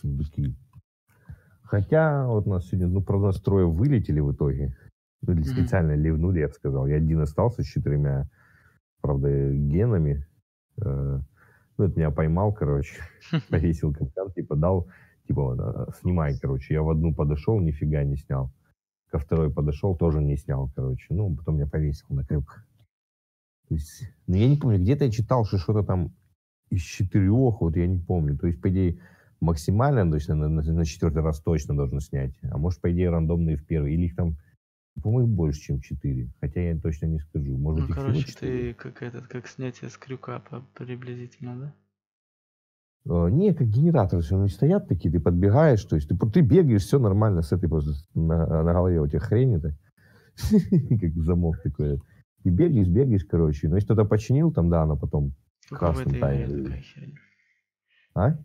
сундуки. Хотя вот нас сегодня, ну, правда, нас трое вылетели в итоге. Ну, или специально ливнули, я бы сказал. Я один остался с четырьмя, правда, генами. Э, Ну, это меня поймал, короче, повесил капкан, типа дал, типа, э, снимай, короче. Я в одну подошел, нифига не снял. Ко второй подошел, тоже не снял, короче. Ну, потом меня повесил на крюк. То есть, ну, я не помню, где-то я читал, что что-то там из четырех, вот я не помню. То есть, по идее, максимально, точно на, на- на четвертый раз точно должно снять. А может, по идее, рандомные в первый. Или их там, по-моему, больше, чем четыре. Хотя я точно не скажу. Может, Ну, их короче, ты как этот, как снятие с крюка по- приблизительно, да? Э, Не, как генераторы все равно стоят такие, ты подбегаешь, то есть ты, ты бегаешь, все нормально, с этой просто на, на голове у тебя хрень это, как замок такой. И бегаешь, бегаешь, короче. Но если кто-то починил, там, да, она потом в красным херня. А?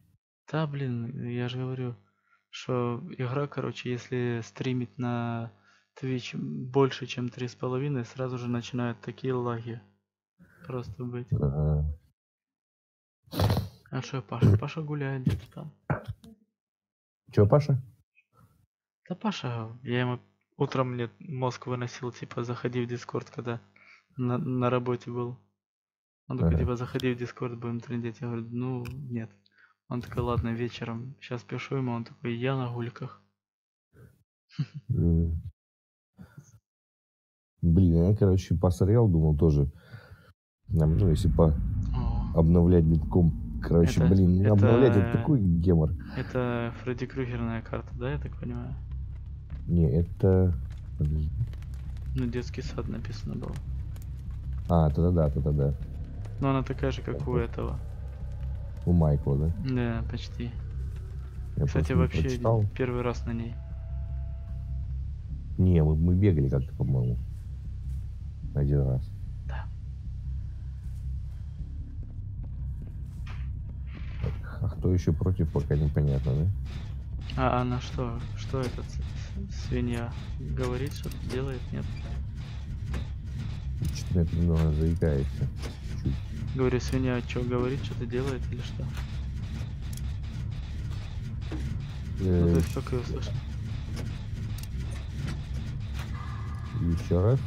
Да, блин, я же говорю, что игра, короче, если стримить на Twitch больше, чем 3,5, сразу же начинают такие лаги просто быть. Ага. А что, Паша? Паша гуляет где-то там. Че, Паша? Да Паша, я ему утром мне мозг выносил, типа, заходи в Дискорд, когда на, на работе был. Он такой, Ага. типа, заходи в Дискорд, будем трендеть. Я говорю, ну, нет. Он такой, ладно, вечером. Сейчас пишу ему, он такой, я на гульках. Блин, я, короче, посмотрел, думал тоже, ну, если по обновлять битком, короче, Это- блин, это- обновлять это такой гемор. это Фредди Крюгерная карта, да, я так понимаю? Не, это... подожди. Ну, детский сад написано было. А, тогда да, тогда да. Но она такая же, как у этого. У Майкла, да? Да, почти. Я Кстати, вообще прочитал. первый раз на ней. Не, мы, мы бегали как-то, по-моему. Один раз. Да. А кто еще против, пока непонятно, да? А она что? Что этот свинья говорит, что-то делает? Нет. Что-то немного заикается. Говорю, свинья что говорит, что-то делает или что? Ну, Э, то есть только слышно. еще раз.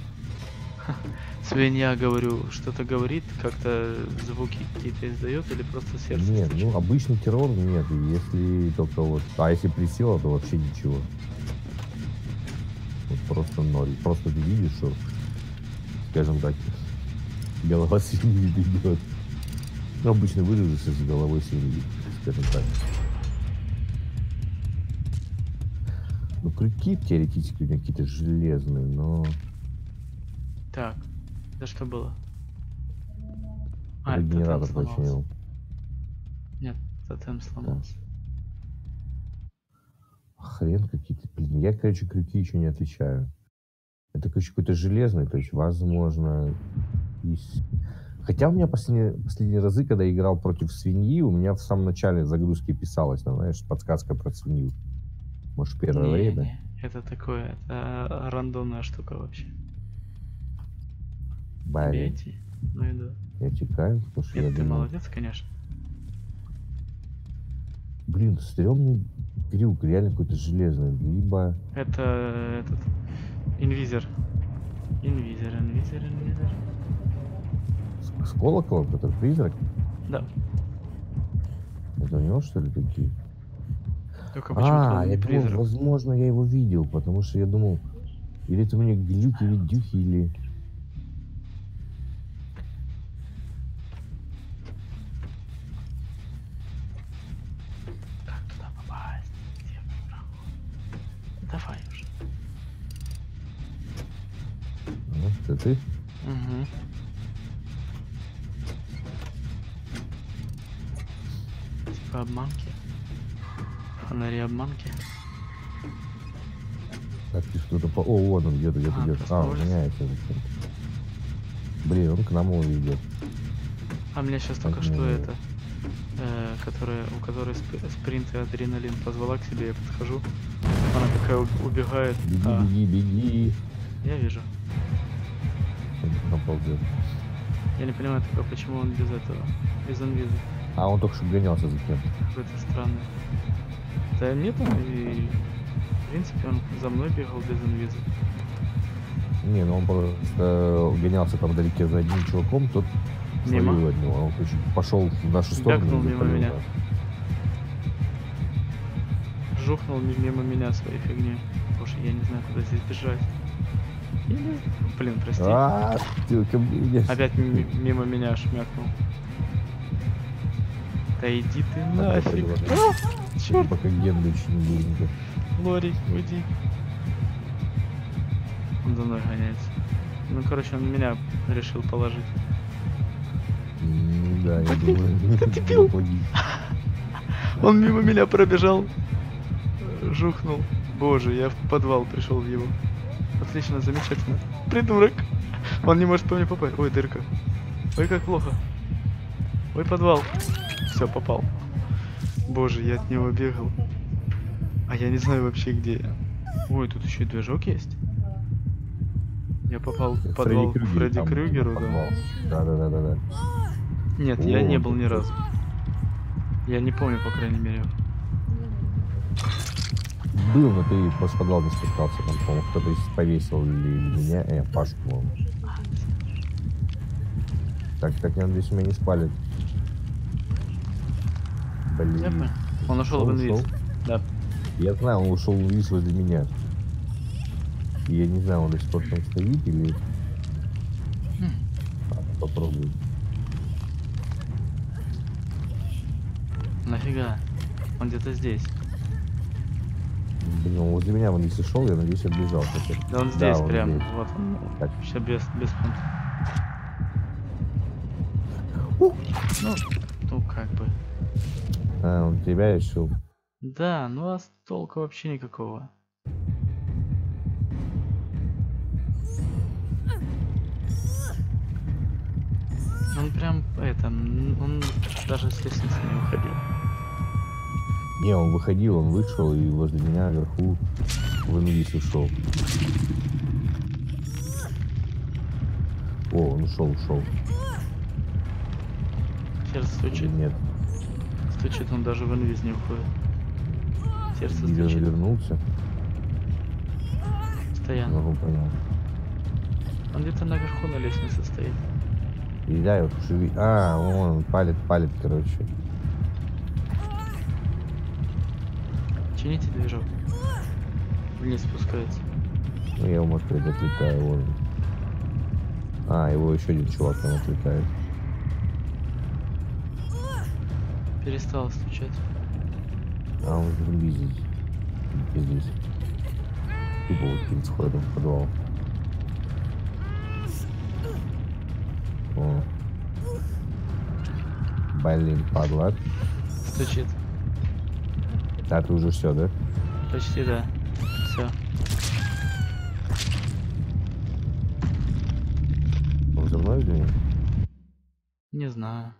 Свинья, говорю, что-то говорит, как-то звуки какие-то издает или просто сердце Нет, стучит? ну обычный террор нет. Если только вот. А если присела, то вообще ничего. Вот просто ноль. Просто ты видишь, что, скажем так, голова свиньи идет. Ну, обычно вырежешься с головой свиньи, скажем так. Ну, крюки теоретически у меня какие-то железные, но Так, это что было? А, это это генератор сломался. починил. Нет, тотем сломался. Хрен какие-то, блин. Я, короче, крюки еще не отличаю. Это, короче, какой-то железный, то есть, возможно... Хотя у меня последние, последние разы, когда я играл против свиньи, у меня в самом начале загрузки писалось, ну, знаешь, подсказка про свинью. Может, первое Не, время. не, это такое, это рандомная штука вообще. Идти? Ну иду. я текаю, потому что я Нет, ты думал, молодец, конечно. блин, стрёмный крюк, реально какой-то железный. Либо... Это этот инвизер. Инвизер, инвизер, инвизер. С, колоколом, который призрак. Да. Это у него, что ли, такие? Только А, я думал, возможно, я его видел, потому что я думал, или это у меня глюки, видюхи, или... Как туда попасть? Давай уже. Ну, это ты? Угу. Типа обманки. Фонари обманки. Так, ты что-то по... О, вон он где-то, где-то, А, где-то. А, проснулись. меняется. зачем-то. Блин, он к нам идет. А мне сейчас только что это, э, которая, у которой сп- спринт и адреналин позвала к себе, я подхожу. Она такая у- убегает. Беги, А, беги, беги. я вижу. Он ползет. Я не понимаю только, почему он без этого, без инвиза. А он только что гонялся за кем? Какой-то странный. Да нет, он и... В принципе, он за мной бегал без инвиза. Не, ну он просто гонялся там вдалеке за одним чуваком, тот Мимо. от него. Он короче, пошел в нашу сторону. Вякнул и мимо запалил, меня. да. Жухнул ми- мимо меня своей фигней. Боже, я не знаю, куда здесь бежать. Знаю. Блин, прости. А, ты ко мне. Опять ми- мимо меня шмякнул. Да иди ты нафиг. А, Черт, Пока ген дальше не будет. Лори, уйди. Он за мной гоняется. Ну, короче, он меня решил положить. М, Да, я думаю. ты дебил. ну. Он мимо меня пробежал. Жухнул. Боже, я в подвал пришел в его. Отлично, замечательно. Придурок. Он не может по мне попасть. Ой, дырка. Ой, как плохо. Ой, подвал. Все, попал. Боже, я от него бегал. А я не знаю вообще где я. Ой, тут еще и движок есть. Я попал в подвал к Крюгер Фредди Крюгеру, да. подвал. Да, да, да, да, да. Нет, я О, не был ни разу. Я не помню, по крайней мере. Был, но ты после подвала не спускался. Там, по-моему, кто-то повесил или меня, э, Пашу, по-моему. Так, так, я надеюсь, меня не спалит. Блин. Я понял. Он ушел в Он инвиз. ушел? Да. Я знаю, он ушел в лис возле меня. И я не знаю, он до сих пор там стоит или... Хм. А, Попробуй. Нафига? Он где-то здесь. Блин, он возле меня вон если шел, я надеюсь, отбежал хотя. Да он здесь он прям. здесь. Вот он. Так. Все без, без пункта. Ну, ну как бы. А, он тебя решил. Да, ну а с толку вообще никакого. Он прям это, он даже с лестницы не уходил. Не, он выходил, он вышел и возле меня вверху в инвиз ушел. О, он ушел, ушел. Сердце стучит, нет? Стучит, он даже в инвиз не уходит. Сердце стучит, вернулся? постоянно. Ну, понял. Он где-то наверху на лестнице стоит. Я его шеви... А, он палит, палит, короче. Чините движок. Вниз спускается. Ну, я его, может, быть, отвлекаю. Вон. А, его еще один чувак там отвлекает. Перестал стучать. А он. Где здесь? Тупо вот перед входом в подвал. О. Блин, падла. Стучит. Да, ты уже все, да? Почти да. Все. Он за мной или нет? Не знаю.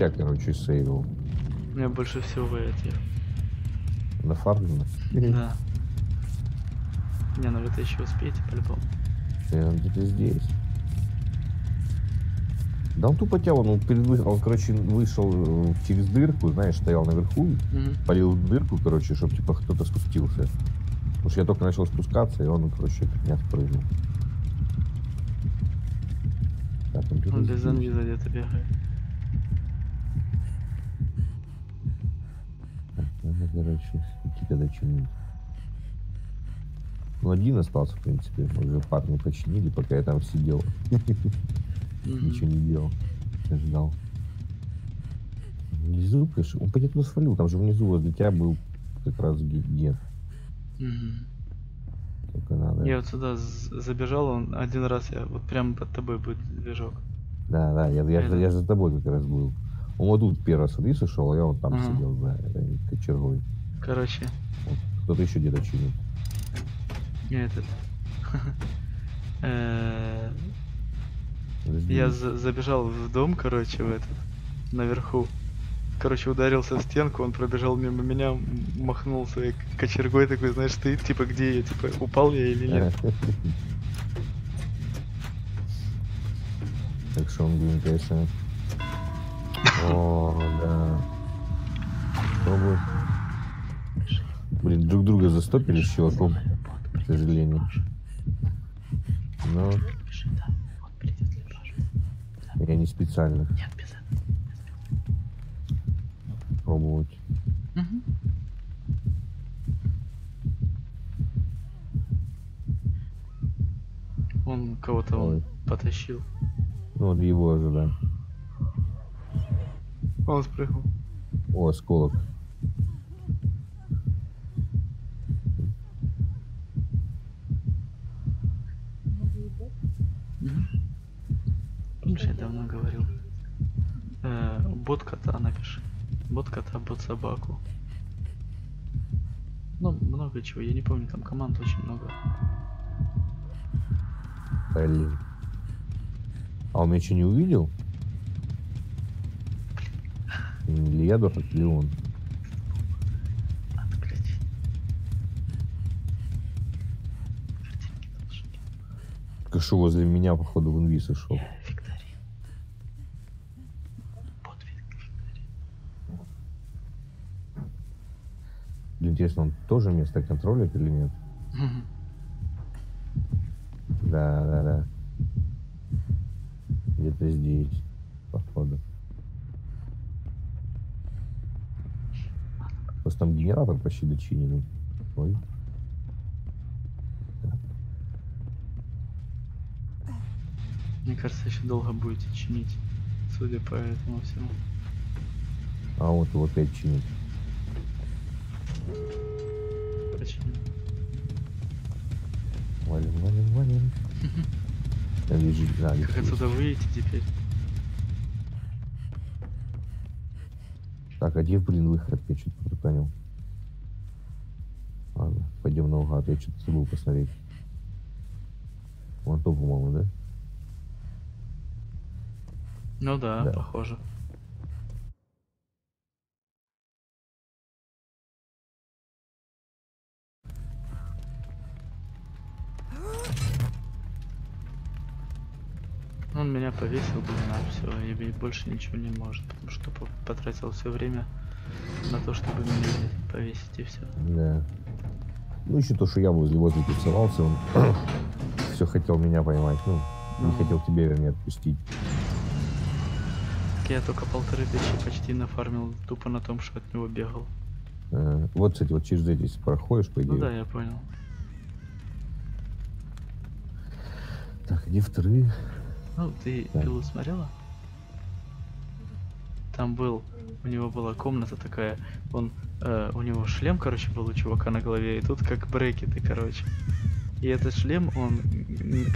Тупотяк, короче, сейвил. меня больше всего эти. На фарме. Да. Не, ну вы это еще успеете по-любому. Он где-то здесь. Да он тупо тя, он, он, перед он, короче, вышел э, через дырку, знаешь, стоял наверху, Мгм. полил в дырку, короче, чтобы типа кто-то спустился. Потому что я только начал спускаться, и он, короче, от меня спрыгнул. Так, он Он без инвиза где-то бегает. Так, Надо, короче, идти тогда чинить. Ну, один остался, в принципе. Уже парни починили, пока я там сидел. Ничего не делал. Я ждал. Внизу, конечно, он по туда свалил, там же внизу возле тебя был как раз ге- ген. Только надо. Я вот сюда забежал, он один раз я вот прямо под тобой будет движок. Да, да, я, я, я же за тобой как раз был. Он вот тут первый раз вниз ушел, а я вот там Ага. сидел, это кочергой. Короче, Кто-то еще где-то чинит. я этот Э. Я за- забежал в дом, короче, в этот, наверху. Короче, ударился в стенку, он пробежал мимо меня, махнул своей кочергой такой, знаешь, стоит, типа, где я, типа, упал я или нет. Так что он, блин, конечно... О, да. Пробуй. Блин, друг друга застопили с чуваком, к сожалению. Но я не специально пробовать. Он кого-то потащил. Ну, вот его же, да. Он спрыгнул. О, осколок. Помнишь, я давно говорил? Э, бот кота напиши. Бот кота, бот собаку. Ну, много чего, я не помню, там команд очень много. Блин. А он меня что, не увидел? Или я дурак, или он? Что возле меня, походу, в инвиз шел. Интересно, он тоже место контролит или нет? Да, да, да. Где-то здесь, походу. Там генератор почти дочиненный. Ой. Мне кажется, еще долго будете чинить. Судя по этому всему. А вот его опять чинит. Почему? Валим, валим, валим. Там лежит, да, Как отсюда выйти теперь? Так, а где, блин, выход? Я что-то понял. Ладно, пойдем наугад. Я что-то забыл посмотреть. Вон то, по-моему, да? Ну да, Да. похоже. Меня повесил, блин, а все, и больше ничего не может, потому что по- потратил все время на то, чтобы меня повесить и все. Да. Ну, еще то, что я возле возле тусовался, он все хотел меня поймать. Ну, не Мгм. хотел тебя, вернее, отпустить. Так я только полторы тысячи почти нафармил тупо на том, что от него бегал. Э, Вот, кстати, вот через эти проходишь, по идее. Ну да, я понял. Так, где вторые? Ну, ты Да. пилу смотрела? Там был, у него была комната такая, он, э, у него шлем, короче, был у чувака на голове, и тут как брекеты, короче. И этот шлем, он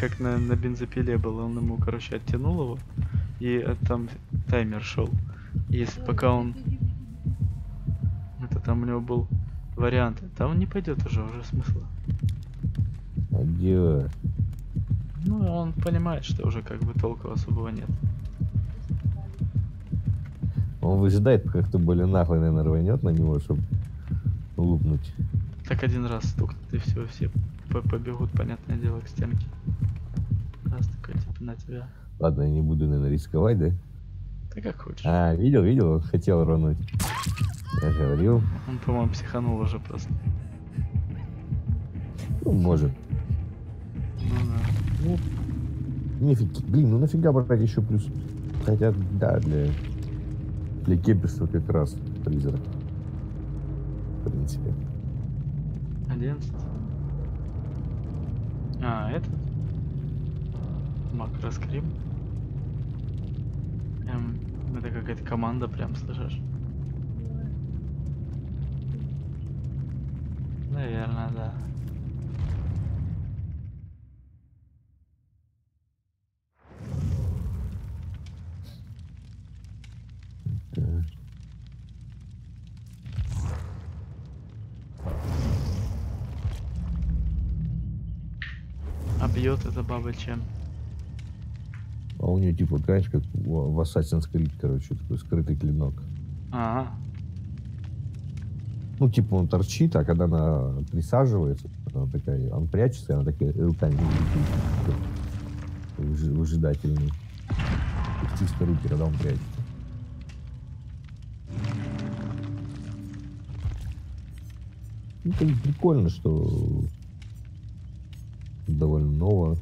как на, на бензопиле был, он ему, короче, оттянул его, и э, там таймер шел. И Если пока он, это там у него был вариант, там он не пойдет уже, уже смысла. А где? Ну, он понимает, что уже как бы толку особого нет. Он выжидает, пока кто более наглый, наверное, рванет на него, чтобы лупнуть. Так один раз стукнет и все, все по- побегут, понятное дело, к стенке. Раз такой, типа, на тебя. Ладно, я не буду, наверное, рисковать, да? Ты как хочешь. А, видел, видел, он хотел рвануть. Я же говорил, Он, по-моему, психанул уже просто. ну, может. Ну да. Ну, нифиг, блин, ну нафига брать еще плюс? Хотя, да, для, для кемперства как раз призрак. В принципе. 11. А, этот? Макроскрим. Эм, это какая-то команда прям, слышишь? Наверное, да. Бьет эта баба чем? А у нее типа, знаешь, как в Assassin's Creed, короче, такой скрытый клинок. А, Ну, типа он торчит, а когда она присаживается, она такая, он прячется, и она такая руками выжи- выжидательный. Чисто руки, когда он прячется. Ну, прикольно, что довольно ново.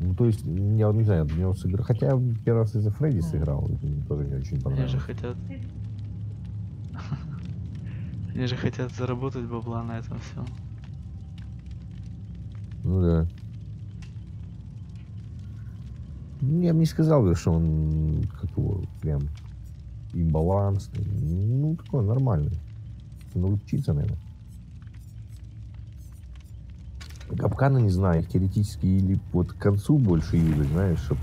Ну, то есть, я вот не знаю, я в него сыграл. Хотя первый раз из-за Фредди сыграл, мне тоже не очень они понравилось. же хотят... Они же хотят заработать бабла на этом все. Ну да. Ну, Я бы не сказал, бы, что он как его прям имбалансный. Ну, такой нормальный. Научиться, наверное. Капканы, не знаю, их теоретически или вот к концу больше юзать, знаешь, чтобы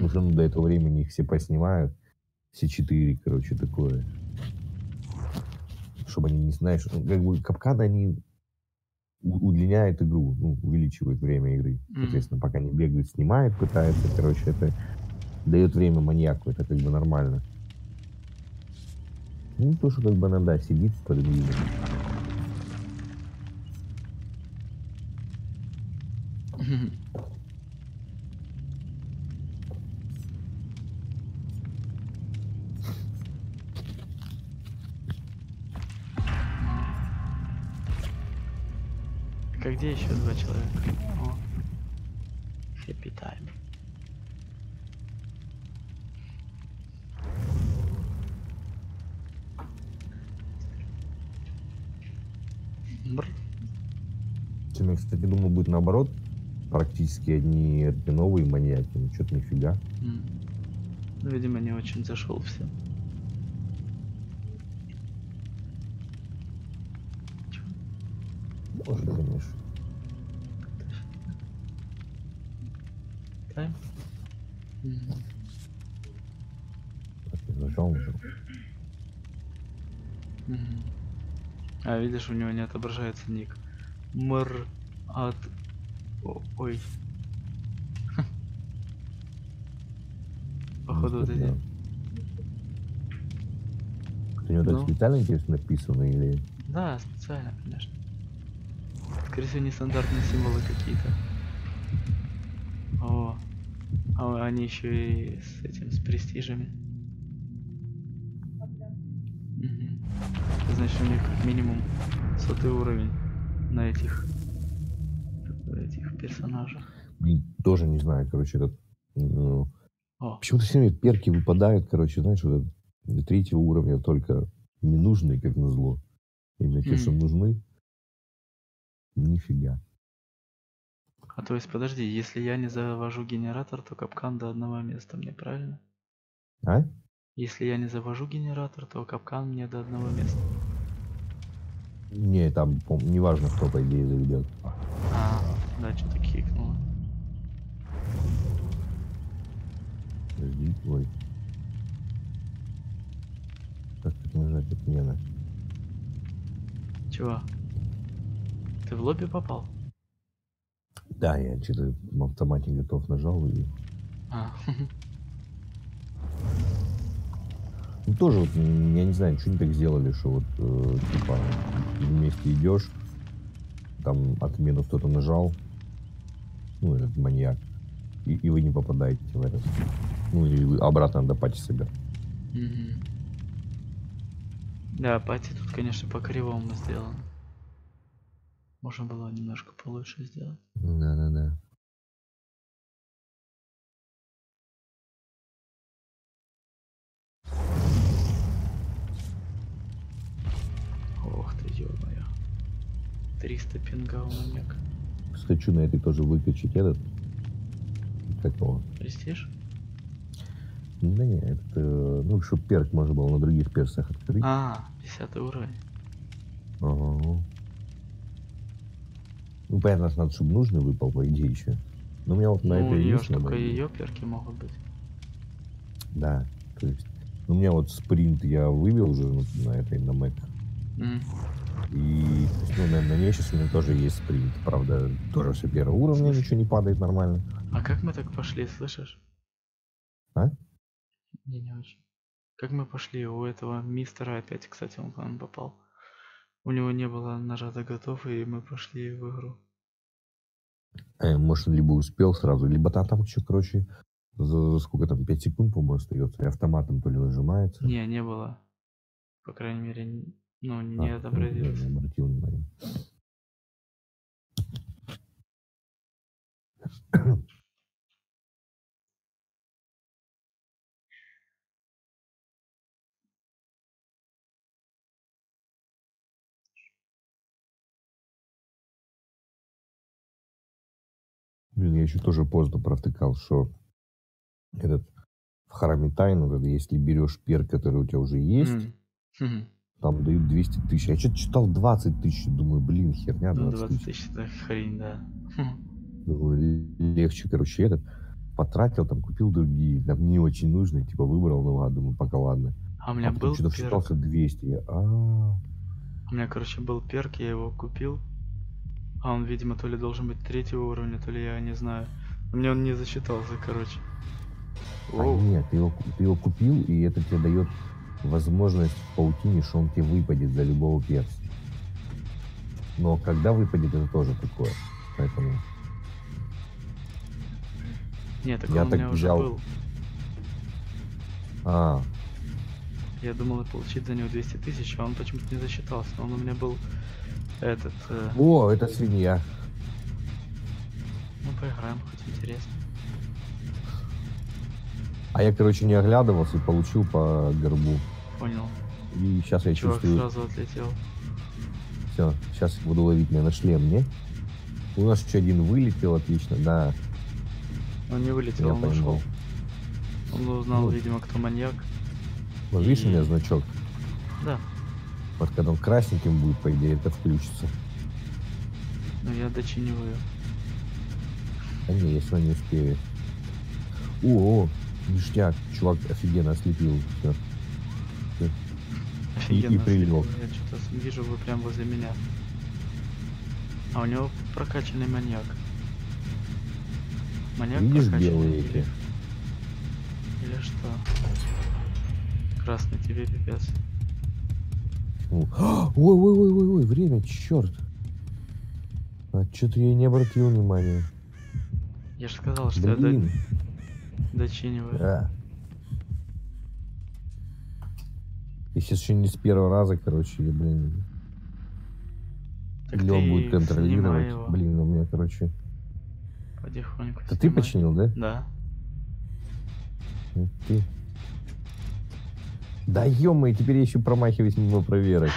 уже ну, до этого времени их все поснимают. Все четыре, короче, такое. Чтобы они не знаешь, ну, как бы капканы, они удлиняют игру, ну, увеличивают время игры. Мгм. Соответственно, пока они бегают, снимают, пытаются, короче, это дает время маньяку, это как бы нормально. Ну, то, что как бы она, да, сидит под а где еще два человека? О. Happy time. Бр. Чем я, кстати, думал, будет наоборот. Практически одни новые маньяки. Ну, что-то нифига. М. Ну, видимо, не очень зашел всем. Может, конечно. Тайм? Нажал. Мгм. А, видишь, у него не отображается ник. Мр от... Ой. Походу, вот эти... У него так Ну. специально, интересно, написано или... Да, специально, конечно. Скорее всего, нестандартные символы какие-то. О, а они еще и с этим, с престижами. Это Значит, у них как минимум сотый уровень на этих, Блин, тоже не знаю, короче, этот... ну, Почему-то все время перки выпадают, короче, знаешь, вот этот третьего уровня только ненужные, как назло. Именно те, что Мгм. нужны. Нифига. а то есть подожди, если я не завожу генератор, то капкан до одного места мне, правильно? А? Если я не завожу генератор, то капкан мне до одного места. Не, там, неважно, кто, по идее, заведет. А, да, что-то кикнуло. Подожди, ой. Как тут нажать отмена? Чего? Ты в лобби попал? Да, я что-то в автомате готов нажал и... А, Ну, тоже вот, я не знаю, что они так сделали, что вот, э, типа, вместе идешь, там отмену кто-то нажал, ну, этот маньяк, и, и вы не попадаете в этот. Ну, и вы обратно надо пати собирать. мгм. Да, пати тут, конечно, по кривому сделано. Можно было немножко получше сделать. Да-да-да. Ох ты, ё-моё. 300 пинга у маньяка. Хочу на этой тоже выкачать этот. Как его? Престиж? Да не, это, э, ну, чтобы перк можно было на других персах открыть. А, 50 уровень. Ага. Ну, понятно, что надо, чтобы нужный выпал, по идее, еще. Но у меня вот на ну, этой ж только ее перки могут быть. Да, то есть... ну, У меня вот спринт я вывел уже на, этой, на Mac. М. И, ну, на, на ней сейчас у меня тоже есть спринт. Правда, тоже все первого уровня, ничего не падает нормально. А как мы так пошли, слышишь? А? Не, не очень. Как мы пошли у этого мистера опять, кстати, он к нам попал. У него не было нажато готов, и мы пошли в игру. Э, может, либо успел сразу, либо там, там еще, короче, за, за сколько там, 5 секунд, по-моему, остается, и автоматом то ли нажимается. Не, не было. По крайней мере, ну, не А, я отобразилось. не обратил внимания. Блин, я еще тоже поздно провтыкал, что этот в храме тайн, вот это, если берешь пер, который у тебя уже есть, М. Там дают 200 тысяч. Я что-то читал 20 тысяч, думаю, блин, херня Ну, 20 20 тысяч. это хрень, да. Думаю, легче, короче, этот потратил, там купил другие, там не очень нужные, типа выбрал, ну ладно, думаю, пока ладно. А у меня А был что-то перк. вчитался 200. Я, а, У меня, короче, был перк, я его купил. А он, видимо, то ли должен быть третьего уровня, то ли я не знаю. Но Мне он не засчитался, короче. а нет, ты его, ты его купил, и это тебе дает возможность в паутине, тебе выпадет за любого перса. Но когда выпадет, это тоже такое. Поэтому Нет, так я он у так меня уже взял. был. А, Я думал получить за него 200 тысяч, а он почему-то не засчитался. Но он у меня был этот... э, о, это свинья. Ну, поиграем, хоть интересно. А я, короче, не оглядывался и получил по горбу. Понял. И сейчас я Чувак чувствую, сразу отлетел. все, сейчас буду ловить меня на шлем, не? У нас еще один вылетел, отлично, да, Он не вылетел, я он ушел. поймал. Он узнал, Ну. видимо, кто маньяк. Вот видишь, у меня И- значок? Да. Вот когда он красненьким будет, по идее, это включится. Но я дочиниваю. А не, я сегодня не успею. О, о, ништяк, чувак офигенно ослепил. Все. Офигенно. прилег. Я что-то вижу, вы прям возле меня. А у него прокачанный маньяк. Маньяк Видишь белые или... эти? Или что? Красный тебе пипец. Ой, ой, ой, ой, ой, время, черт. А что-то я не обратил внимания. Я же сказал, что я Блин. до- дочиниваю. А. И сейчас еще не с первого раза, короче, и, блин. Так Или он будет контролировать. Блин, у меня, короче. Потихоньку. Это ты починил, да? Да. Это Ты. Да ё теперь я еще промахиваюсь мимо проверок.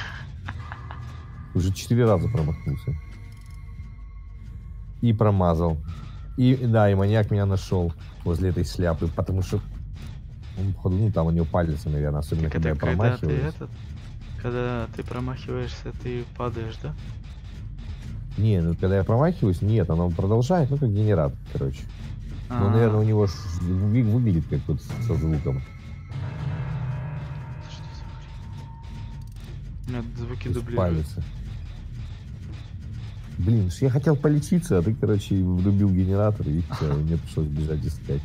Уже четыре раза промахнулся. И промазал. И да, и маньяк меня нашел возле этой шляпы, потому что он, походу, ну там у него пальцы, наверное, особенно Так когда это я когда ты промахиваюсь. этот, когда ты промахиваешься, ты падаешь, да? Не, ну когда я промахиваюсь, нет, оно продолжает, ну как генератор, короче. Ну, А, наверное, у него выглядит как вот со звуком. Что за хрень? У меня звуки то есть дублируют. палится. Блин, я хотел полечиться, а ты, короче, врубил генератор, и все, мне пришлось бежать искать.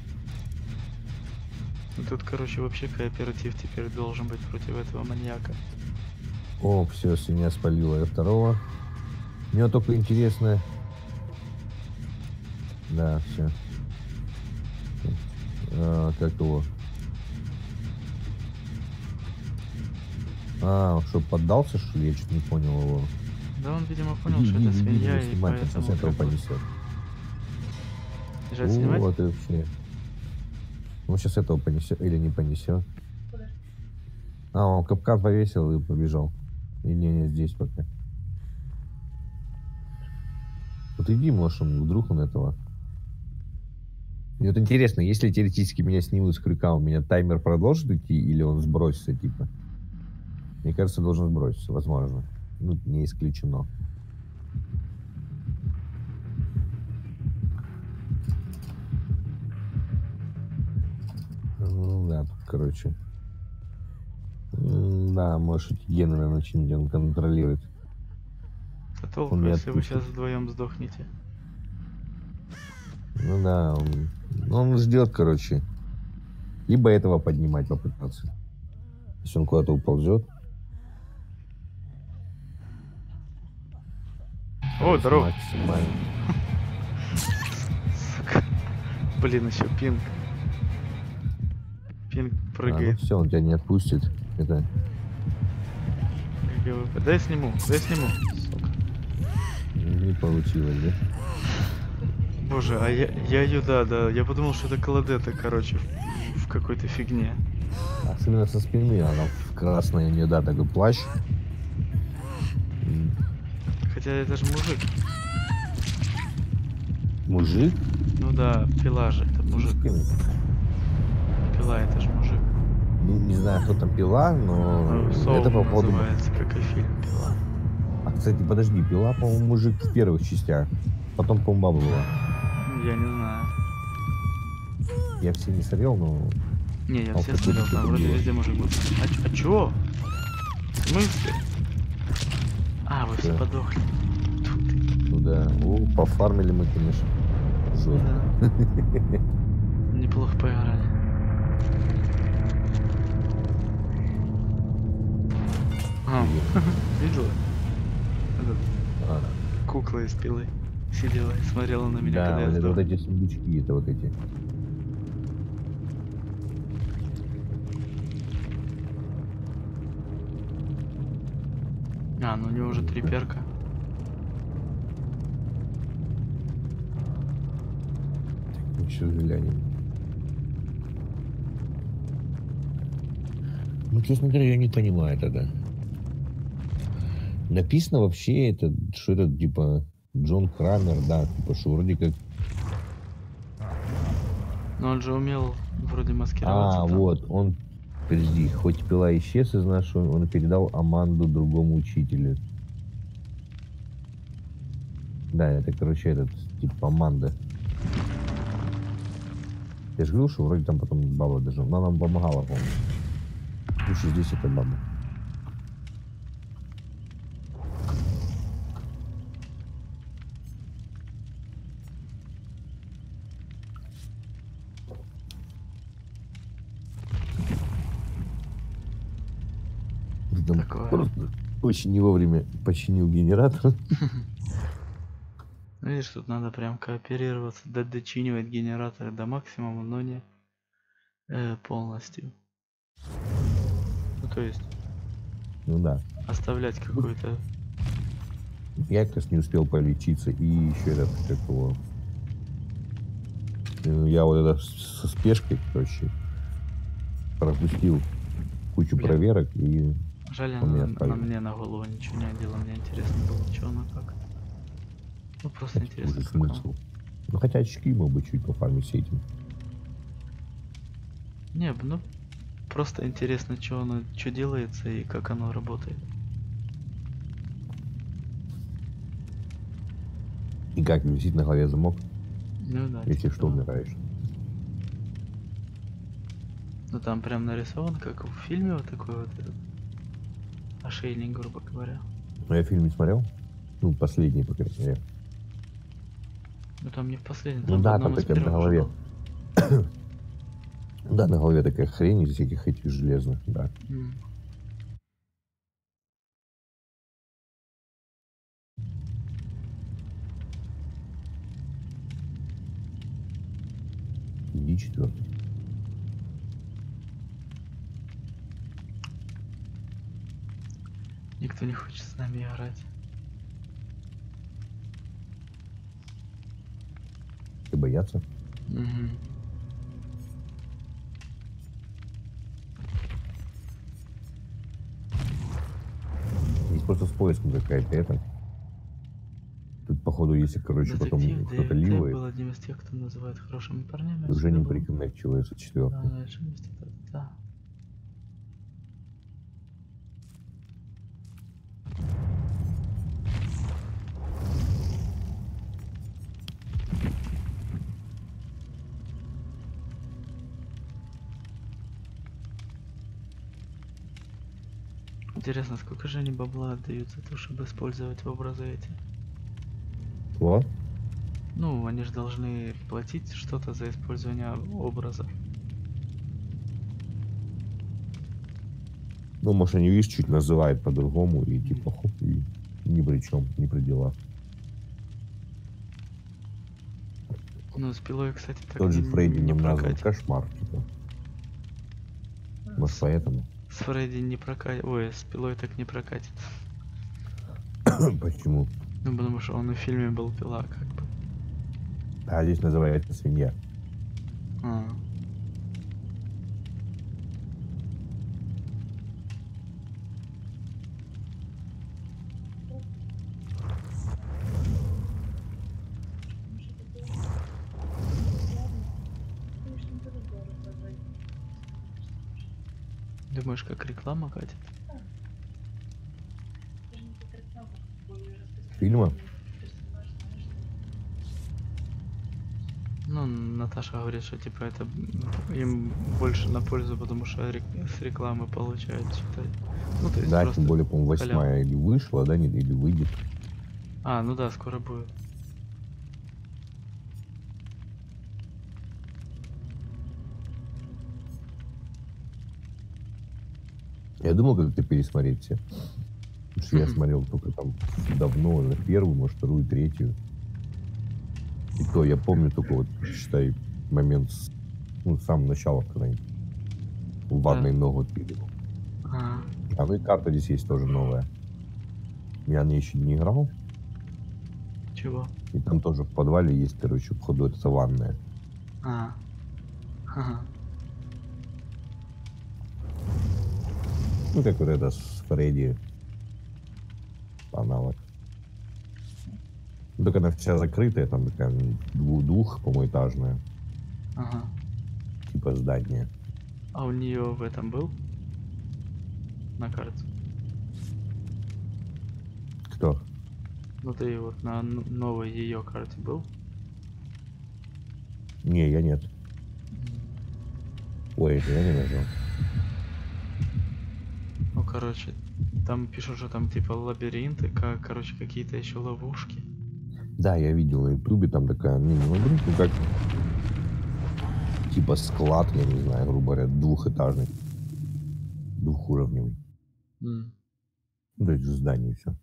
Тут, короче, вообще кооператив теперь должен быть против этого маньяка. О, все, свинья спалила я второго. Мне только интересно... Да, все. как его? А, он что, поддался, что ли? Я что-то не понял его. Да он, видимо, понял, Иди, что иди, это свинья, иди, и снимай, поэтому... сейчас этого понесет. Бежать снимать? Вот и вообще. Ну, сейчас этого понесет или не понесет. А, он капкан повесил и побежал. И не, не здесь пока. Вот иди, может, он, вдруг он этого. Мне вот интересно, если теоретически меня снимут с крюка, у меня таймер продолжит идти или он сбросится, типа? Мне кажется, должен сброситься, возможно. Ну, не исключено. Ну да, тут, короче. Да, может, гены, наверное, чем он контролирует. А толку, Он если вы сейчас вдвоем сдохнете. Ну да, он, он ждет, короче. Либо этого поднимать попытаться. Если он куда-то уползет. О, здорово. Блин, еще пинг. Пинг А, ну прыгает. все, он тебя не отпустит. Это. Дай сниму, дай сниму. Сука. не получилось, да? Боже, а я, я ее, да, да, я подумал, что это Каладета, короче, в, в какой-то фигне. Особенно со спины, она в красной у нее, да, такой плащ. Хотя это же мужик. Мужик? Ну да, пила же, это мужик. Пила, это же мужик. Ну, не знаю, кто там пила, но Ну, это по поводу... называется, как и фильм Пила. А, кстати, подожди, пила, по-моему, мужик в первых частях. Потом, по-моему, баба была. Я не знаю. Я все не смотрел, но... Не, я А все смотрел, там вроде везде мужик был. А, а чё? В смысле? А, вы все Да. подохли. Ну да, о, пофармили мы, конечно. Жестко. Да. Неплохо поиграли. А, видела? Этот, А, кукла из пилы сидела и смотрела на меня, да, когда я вот, это сдох. вот эти сундучки, это вот эти. А, ну у него уже три перка. Еще глянем. Ну, честно говоря, я не понимаю тогда. Написано вообще это, что это типа Джон Крамер, да, типа, что вроде как... Но он же умел вроде маскироваться. А, там. вот, он, подожди, хоть пила исчез из нашего, он передал Аманду другому учителю. Да, это, короче, этот, типа, Аманда. Я же говорил, что вроде там потом баба даже, она нам помогала, по-моему. Слушай, здесь это баба. Там Такое. просто очень не вовремя починил генератор. Ну, Видишь, тут надо прям кооперироваться, до- дочинивать генераторы до максимума, но не э, полностью. Ну, то есть Ну да. оставлять какую-то... Я как раз не успел полечиться. И еще этот, как его... э, Я вот это со спешкой, короче, пропустил кучу Блин. проверок и Жаль, меня она, мне на голову ничего не одела, мне интересно было, что она как. Ну, просто интересно, уже смысл. Ну хотя очки мог бы чуть пофармить с этим. Не, ну, просто интересно, что оно, что делается и как оно работает. И как висит на голове замок, Ну да. если типа что, того. умираешь. Ну там прям нарисован, как в фильме вот такой вот этот ошейник, грубо говоря. Но я фильм не смотрел. Ну, последний, по крайней мере. Ну там не в последнем, Ну там в да, там такая на голове. Да, на голове такая хрень из всяких этих железных, да. М. Иди четвертый. Никто не хочет с нами играть. Ты бояться? Мгм. Здесь просто с поиском какая-то это. Тут, походу, если, короче, потом Детектив кто-то Дэвид Тейп ливает, был одним из тех, кто называет хорошими парнями. уже не приконнекчивается четвертый. да, да. Интересно, сколько же они бабла отдают за то, чтобы использовать образы эти? Вот. Ну, они же должны платить что-то за использование образа. Ну, может, они, видишь, чуть называют по-другому, и типа, хоп, и ни при чем, ни при делах. Ну, с пилой, кстати, так Тот же Фредди не не назван прокатит. кошмар, типа. Может, поэтому? С Фредди не прокатит. Ой, с пилой так не прокатит. Почему? Ну, потому что он в фильме был пила, как бы. А здесь называется свинья. А. Думаешь, как реклама катит? Фильма? Ну, Наташа говорит, что типа это им больше на пользу, потому что рек- с рекламы получают, считай. Ну, то есть Да, тем более, по-моему, восьмая или вышла, да, или выйдет. А, ну да, скоро будет. Я думал, как-то пересмотреть все. Потому что я смотрел только там давно, на первую, может, вторую, третью. И то я помню только вот, считай, момент, с, ну, с самого начала, когда они в ванной ногу отпиливал. А, А ну и карта здесь есть тоже новая. Я на ней еще не играл. чего? И там тоже в подвале есть, короче, входу это ванная. А. Ага. Ну, как вот это с Фредди. Аналог. Только она вся закрытая, там такая двух, по-моему, Ага. типа здание. А у нее в этом был? На карте. Кто? Ну ты вот на новой ее карте был? Не, я нет. Ой, это я не нажал. Ну, короче, там пишут, что там типа лабиринты, как, короче, какие-то еще ловушки. Да, я видел на ютубе, там такая, не, не лабиринт, ну как, типа склад, я не знаю, грубо говоря, двухэтажный, двухуровневый. Ну, то есть здание все.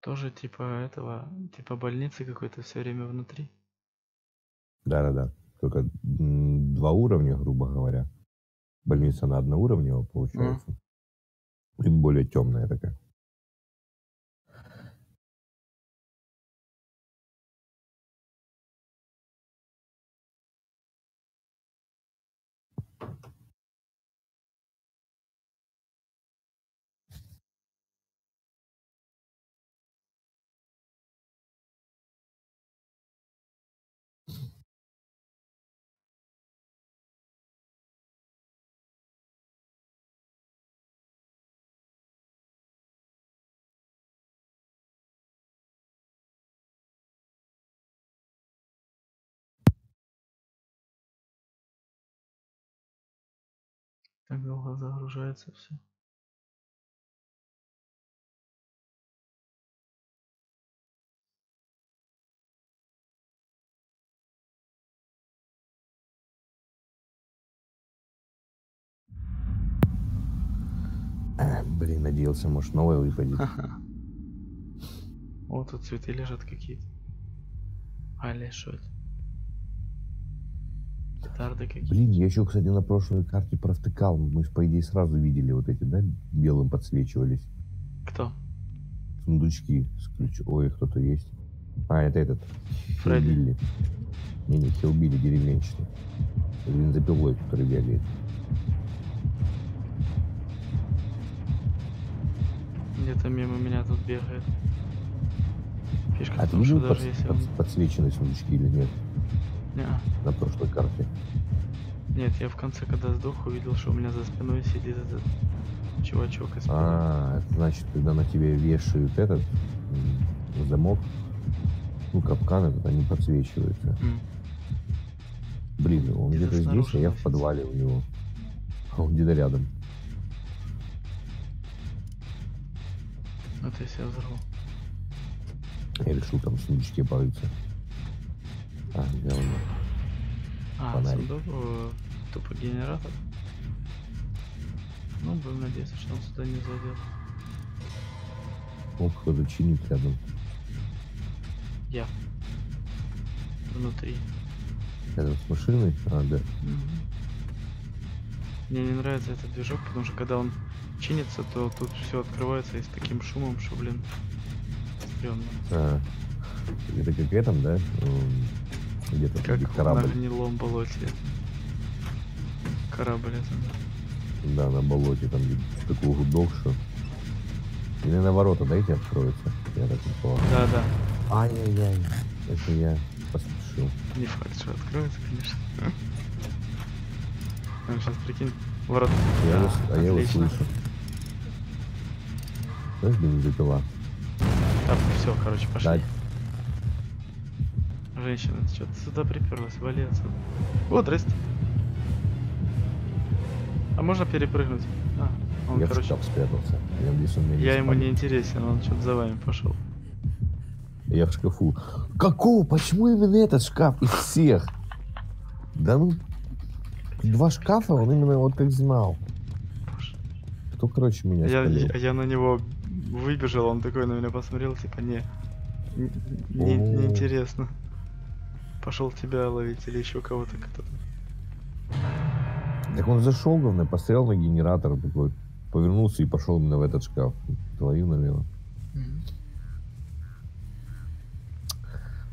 Тоже типа этого, типа больницы какой-то все время внутри. Да-да-да. Только два уровня, грубо говоря. Больница на одноуровневая получается. И более темная такая. Так долго загружается все. А, блин, надеялся, может, новая выпадет. О, тут цветы лежат какие-то. Что это? Петарды какие-то. Блин, я еще, кстати, на прошлой карте провтыкал. Мы по идее, сразу видели вот эти, да, белым подсвечивались. Кто? Сундучки с ключ. Ой, кто-то есть. А, это этот. Фредди. Не-не, Хиллбилли деревенщина. Бензопилой, который бегает. Где-то мимо меня тут бегает. Фишка А ты видел под- под- он... подсвеченные сундучки или нет Неа. на прошлой карте? Нет, я в конце, когда сдох, увидел, что у меня за спиной сидит этот чувачок из. А, это значит, когда на тебе вешают этот замок, ну, капкан этот, они подсвечиваются. М. Блин, он Где-то где-то здесь, а я в подвале у него. А он где-то рядом. Это я себя взорвал. Я решил там в сундучке порыться. А, говно. А, Фонарик. сундук, э, тупо генератор. Ну, будем надеяться, что он сюда не зайдет. О, кто-то чинит рядом. Я. Внутри. Рядом с машиной. А, да. Мгм. Мне не нравится этот движок, потому что когда он чинится, то тут все открывается и с таким шумом, что, блин, стрёмно. А, это как этом, да? Где-то Как где на корабль. гнилом болоте. Корабль это. Да, на болоте, там такой гудок, что... Или на ворота, дайте откроется. Я так не понял. Да, да. Ай-яй-яй. Это я поспешил. Не факт, что откроется, конечно. сейчас прикинь. Ворот. Я Да, его, с- а я его слышу. Знаешь, бензопила? Так, все, короче, пошли. Дать. Женщина, что, ты сюда приперлась? Отсюда. О, здрасте. А можно перепрыгнуть? А, он, я в короче, шкаф спрятался. Я, надеюсь, он я ему не интересен, он что-то за вами пошел. Я в шкафу. Какого? Почему именно этот шкаф из всех? Да ну, два шкафа, он именно вот как знал. Кто, короче, меня Я, я, я на него выбежал, он такой на меня посмотрел, типа, не, не, неинтересно. Пошел тебя ловить или еще кого-то. Так он зашел, главное, посмотрел на генератор такой, повернулся и пошел именно в этот шкаф. Твою налево.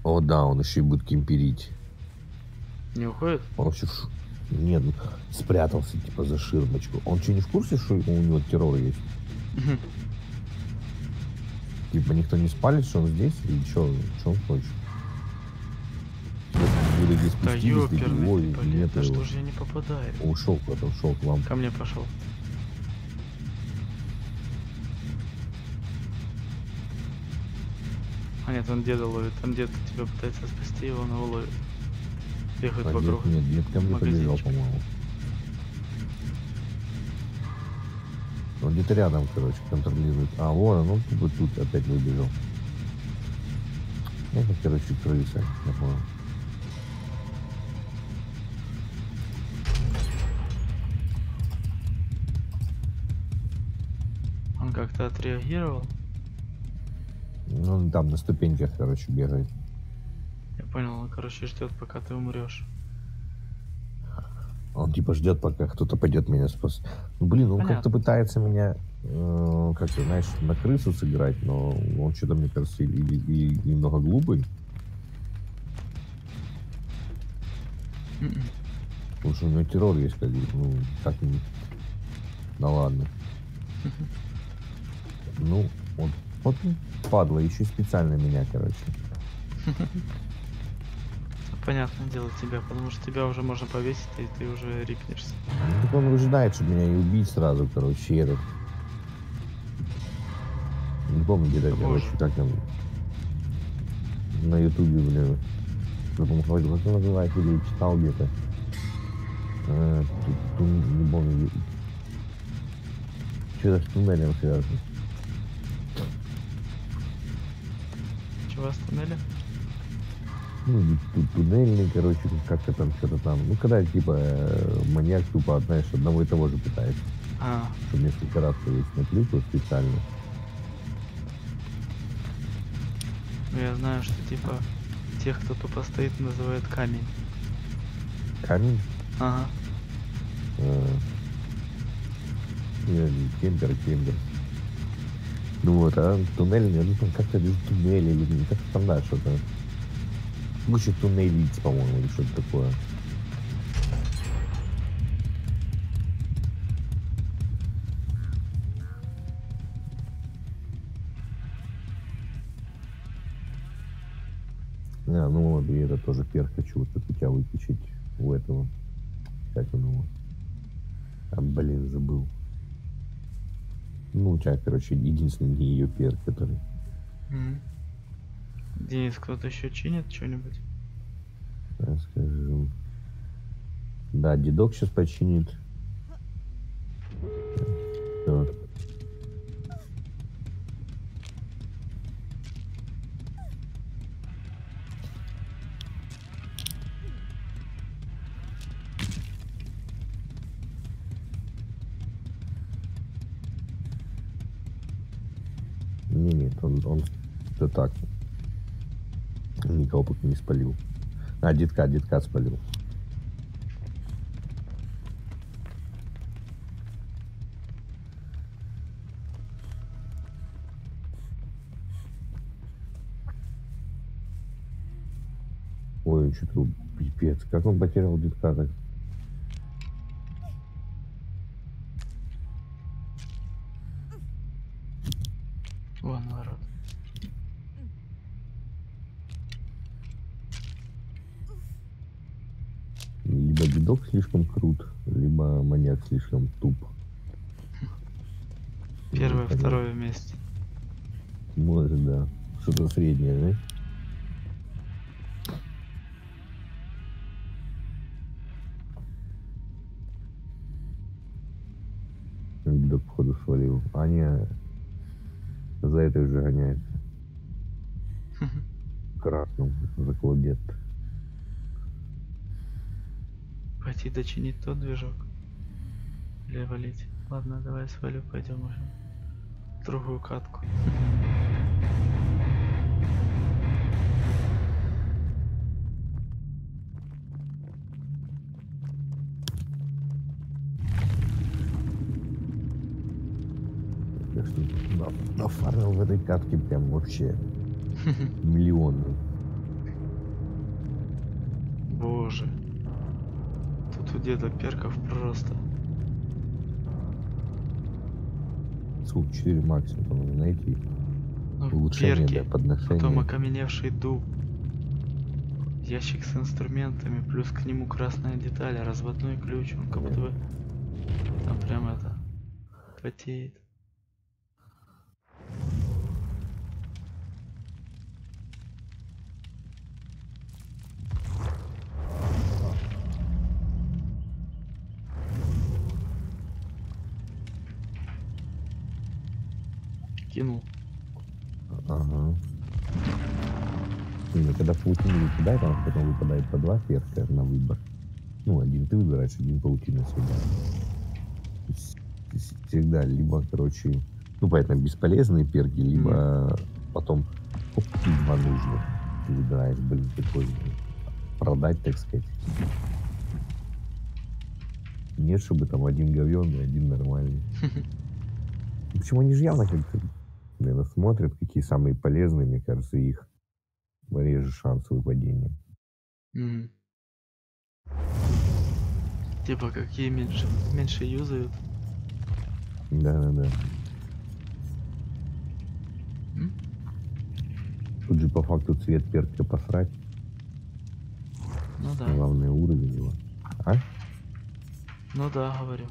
О, да, он еще и будет кемперить. Не уходит? Он вообще ш- Нет, ну, спрятался, типа, за ширмочку. Он что, не в курсе, что у него террор есть? Типа, никто не спалит, что он здесь? Или что? Что он хочет? Да спустились, ой, ты, блин, нет да его. что же я не попадаю? Ушел куда-то, ушел к вам. Ко мне пошел. А нет, он деда ловит. Там дед тебя пытается спасти, и он его ловит. Бегает А вокруг. дед, нет, дед ко мне побежал, по-моему. Он где-то рядом, короче, контролирует. А, вон он, он тут, тут опять выбежал. Это, короче, крыса, я понял. Он как-то отреагировал. Ну, он там на ступеньках, короче, бегает. Я понял, он, короче, ждет, пока ты умрешь. Он типа ждет, пока кто-то пойдет меня спас. Блин, он как-то пытается меня, э, как ты знаешь, на крысу сыграть, но он что-то, мне кажется, и, и- и немного глупый. М-м. Потому что у него террор есть, как бы, ну, как не... Ну ладно. Ну, вот, вот падла, еще специально меня, короче. Понятное дело тебя, потому что тебя уже можно повесить, и ты уже рипнешься. Ну, так он выжидает, чтобы меня и убить сразу, короче, и этот. Не помню, где-то, Да короче, как там на ютубе, блин. Потом ходил, как называется, или читал где-то. А, тут, тут не помню. Что-то с туннелем связано. Чего остановили? Ну, и тут туннельный, короче, как-то там что-то там. Ну, когда, типа, э, маньяк тупо, знаешь, одного и того же пытается. А, Чтобы несколько раз повесить на клипу специально. ну я знаю, что типа тех, кто тупо стоит, называют камень. Камень. Ага. не кемпер, кемпер. Ну вот, а туннельный, ну там как-то без туннеля или не как там, да, что-то. Лучше туннелить, по-моему, или что-то такое. А, ну вот, и это тоже перк хочу вот у тебя выкачать у этого. Как он его? А, блин, забыл. Ну, у тебя, короче, единственный не ее перк, который. Денис, кто-то еще чинит что-нибудь? Я скажу. Да, дедок сейчас починит. Всё. Так. Никого пока не спалил. А, детка, детка спалил. Ой, что-то пипец. Как он потерял детка так? Вон ворот. Дедок слишком крут, либо маньяк слишком туп. Первое, понятно. второе вместе. Может, да. Что-то среднее, да? Дедок, походу, свалил. Аня за этой же гоняется. Красным за кладет. Пойти дочинить тот движок. Или валить. Ладно, давай свалю, пойдем уже. в Другую катку. Так что на- нафармил в этой катке прям вообще миллионы. Боже. У деда перков просто. Сколько? 4 максимум по-моему, найти. Ну, Улучшение, перки, да, подношение. потом окаменевший дуб. Ящик с инструментами, плюс к нему красная деталь, разводной ключ, он как будто бы там прям это потеет. Кинул. Ага. Не, когда паутину выпадает, там потом выпадает по два перка на выбор. Ну, один ты выбираешь, один паутина всегда. Всегда либо, короче, ну, поэтому бесполезные перки, либо потом оп, и два нужных. Ты выбираешь, блин, какой продать, так сказать. Нет, чтобы там один говёный, один нормальный. Почему они же явно как-то наверное, смотрят, какие самые полезные, мне кажется, их реже шанс выпадения. Мгм. Типа какие меньше, меньше юзают. Да-да-да. М? Тут же по факту цвет перка посрать. Ну да. Главный уровень его. А? Ну да, говорю.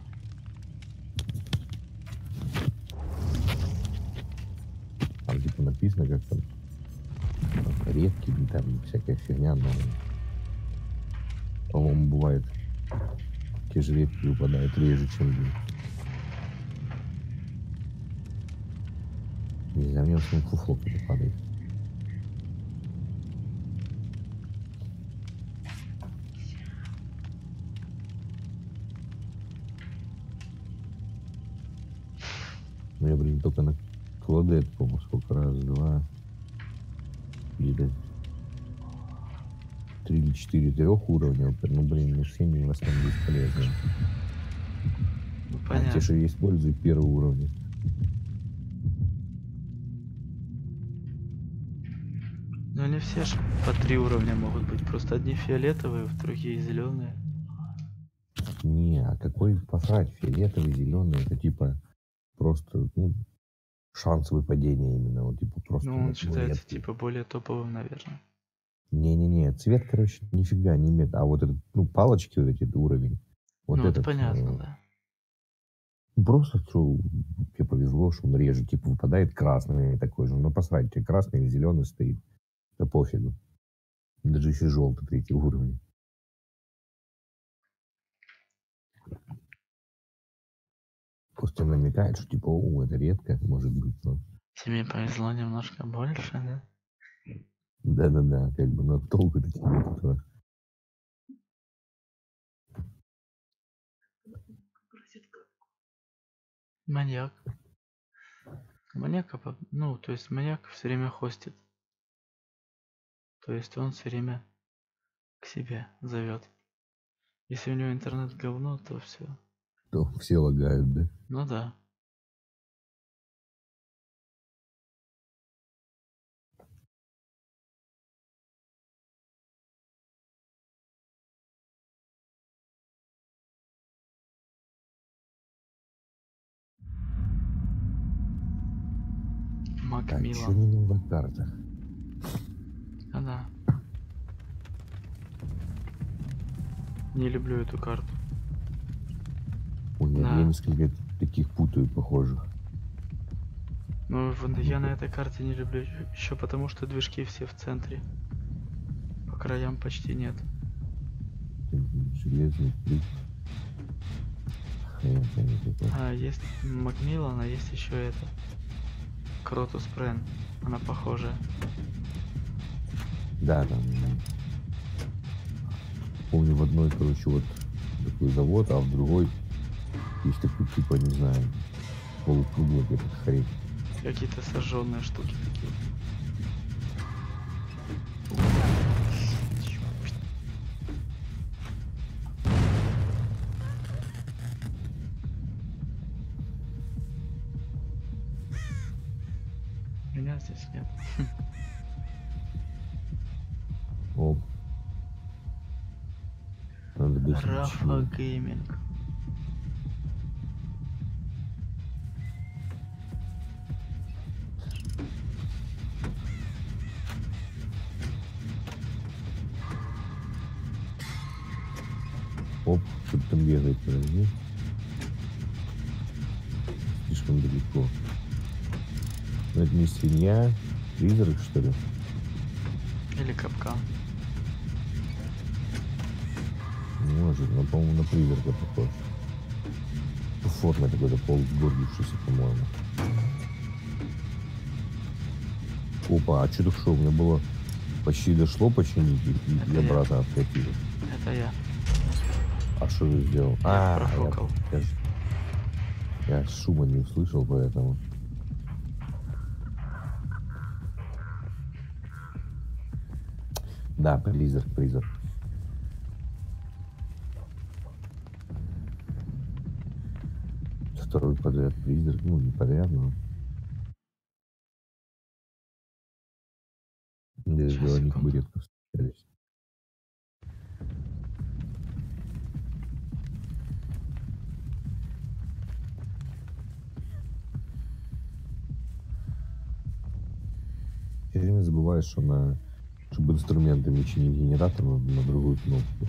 Типа написано, как там редкий, там всякая фигня, но по-моему, бывает те же редкие выпадают реже, чем блин. Не знаю, мне в основном фуфло падает. Ну, я, блин, только на Клодет, по-моему, сколько раз, два, или три или четыре трех уровней, ну, блин, ну, все они в основном бесполезны. Ну, А те, понятно. что я использую, первый уровень. Но они все ж по три уровня могут быть. Просто одни фиолетовые, другие зеленые. Не, а какой посрать, фиолетовый, зеленый, это типа просто, ну, шанс выпадения именно, вот типа просто. Ну, он считается редкий. типа более топовым, наверное. Не-не-не, цвет, короче, нифига не имеет. А вот этот, ну, палочки вот эти, уровень. Вот ну, этот, это понятно, э, да. Просто, что тебе повезло, что он реже, типа, выпадает красный такой же. Ну, посрать, тебе красный или зеленый стоит. Да пофигу. Даже если желтый третий уровень. Просто намекает, что типа, о, это редко, может быть, но Тебе повезло немножко больше, да? да-да-да, как бы, но толку-то тебе от этого. Маньяк. Маньяка, ну, то есть маньяк все время хостит. То есть он все время к себе зовет. Если у него интернет говно, то все. То все лагают, да? Ну да. Так, Макмиллан. что не карта? А да. Не люблю эту карту. Я, Да. я несколько таких путаю, похожих. Ну, я на этой карте не люблю еще потому, что движки все в центре. По краям почти нет. Железный плит. А, есть Макмиллан, а есть еще это. Кротус Прен. Она похожая. Да, там. Помню, в одной, короче, вот такой завод, а в другой есть такой, типа, не знаю, полукруглый какая-то хрень. Какие-то сожженные штуки такие. Меня здесь нет. Оп. Надо быть Рафа Гейминг. Свинья, призрак, что ли? Или капкан. Не может, но, по-моему, на призрака похож. В форме такой-то полусгорбившийся, по-моему. Опа, а что тут что? У меня было почти дошло починить, и и я. обратно откатили. Это я. А что ты сделал? Я а, профукал. Я, ж- я шума не услышал, поэтому. Да, призрак, призрак. Второй подряд призрак, ну не подряд, но. Здесь Щас, было секунду. редко встречались. Я время забываю, что на чтобы инструментами чинить генератор, на другую кнопку.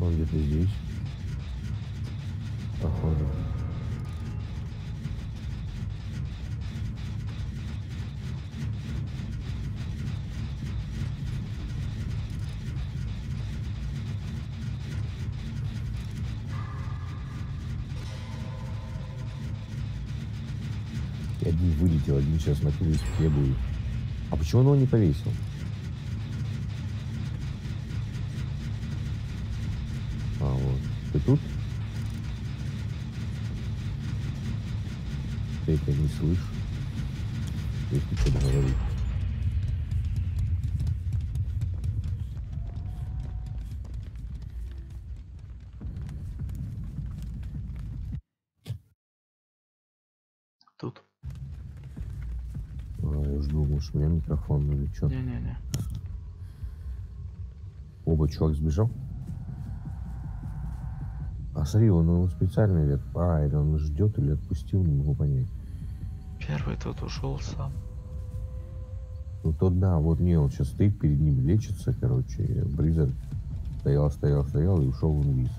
Он где-то здесь. Походу. И один вылетел, один сейчас на крючке будет. А почему он его не повесил? Ты это не слышишь? Если что-то говорить. Тут. А, я уже думал, что у меня микрофон или что. Не-не-не. Оба, чувак сбежал? А смотри, он его специально или... А, или он ждет или отпустил, не могу понять. Первый тот ушел сам. Ну то да, вот не, он сейчас стоит перед ним, лечится, короче, Бризер Стоял, стоял, стоял и ушел в инвиз.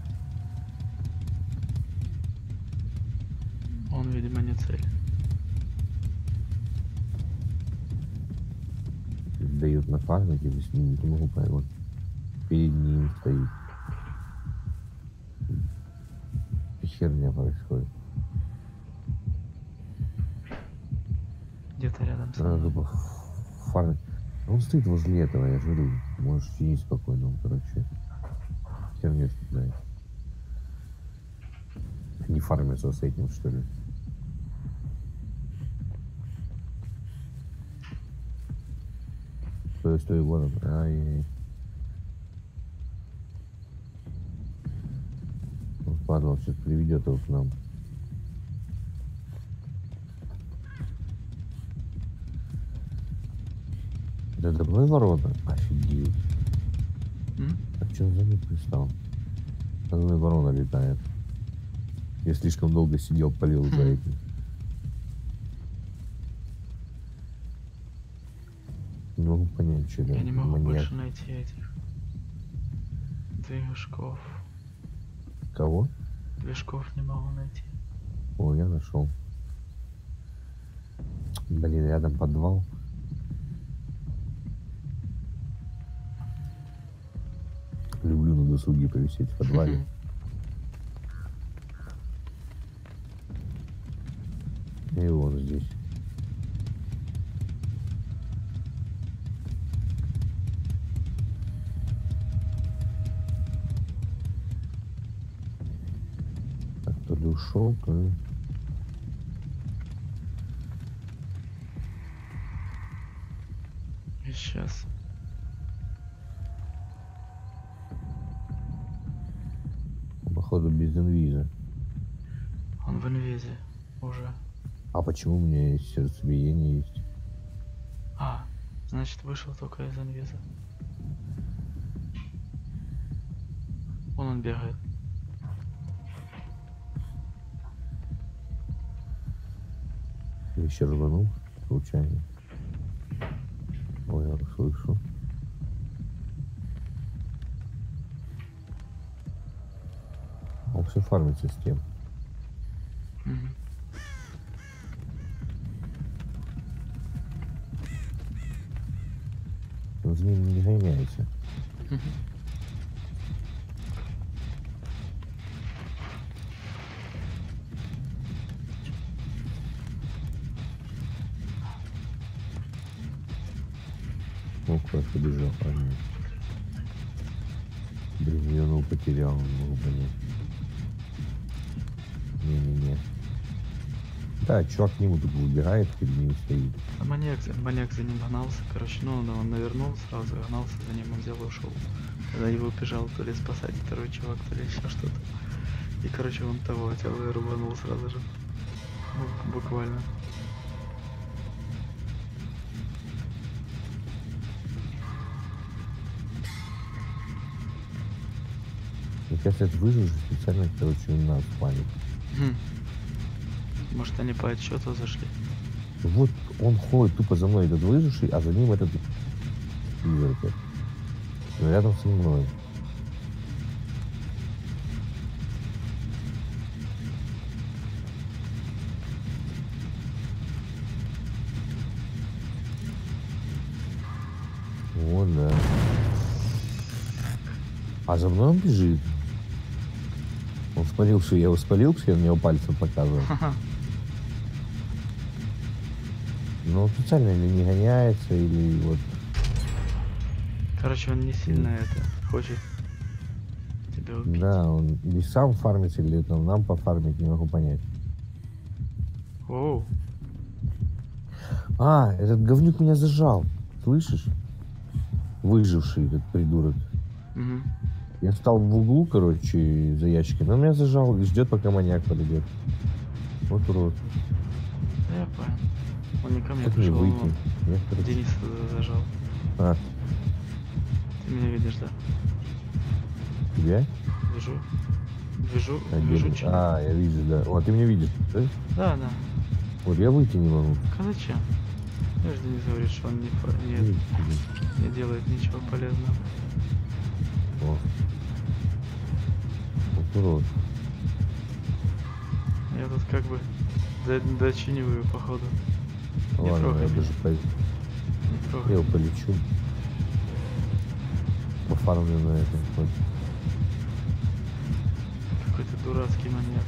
Он, видимо, не цель. Дают на фарме, с ним не могу. Вот перед ним стоит. Херня происходит. Где-то рядом с Надо тупо фармить. Он стоит возле этого, я же говорю. Можешь сидеть спокойно, он, короче. Херню знает. Не фармится с этим, что ли. Стой, стой, вон он. Ай-яй. Он падал, сейчас приведет его к нам. Да давай ворота. Офигеть. М? А что он за ним пристал? За мной ворона летает. Я слишком долго сидел, полил за этим. Не могу понять, что это. Я не могу маньяк. больше найти этих движков. Кого? Движков не могу найти. О, я нашел. Блин, рядом подвал. Досуге повисеть в подвале. И он здесь. Так, то ли ушел, то ли... И сейчас. Без инвиза. Он в инвизе уже. А почему у меня есть сердцебиение есть? А, значит вышел только из инвиза. Вон он бегает. Я еще рванул случайно. Ой, я слышу. Все фармится с тем. Он за ним не гоняется. Мгм. Ну, куда побежал, а нет. Блин, я ну потерял, не могу понять. Не-не-не. Да, чувак к нему тут выбирает, перед ним стоит. А маньяк, за- маньяк за ним гнался, короче, ну он, он навернул, сразу гнался за ним, он взял и ушел. Когда его бежал то ли спасать второй чувак, то ли еще что-то. И, короче, он того взял и рубанул сразу же. Ну, буквально. Мне кажется, это выживший специально, короче, у нас память. Может, они по отчету зашли? Вот он ходит тупо за мной, этот выживший, а за ним этот. Ну, Рядом со мной. Вот, да. А за мной он бежит. Он спалил, что я его спалил, что я на него пальцем показывал. Ну, специально или не гоняется, или вот... Короче, он не сильно это хочет тебя убить. Да, он или сам фармится, или там нам пофармить, не могу понять. Оу. А, этот говнюк меня зажал. Слышишь? Выживший этот придурок. Мгм. Я встал в углу, короче, за ящиком, но меня зажал и ждет, пока маньяк подойдет. Вот урод. Да я понял. Он не ко мне Как пришел, выйти? он Я, зажал. А, Ты меня видишь, да? тебя? Вижу. Вижу, А, вижу а, я вижу, да. О, ты меня видишь, да? Да, да. Вот я выйти не могу. А зачем? Я же Денис говорит, что он не, не, не делает ничего полезного. О. Аккуратно. Я тут как бы до- дочиниваю, походу. Ладно, трогай я даже по... Не Я его полечу. Пофармлю на этом хоть. Какой-то дурацкий маньяк.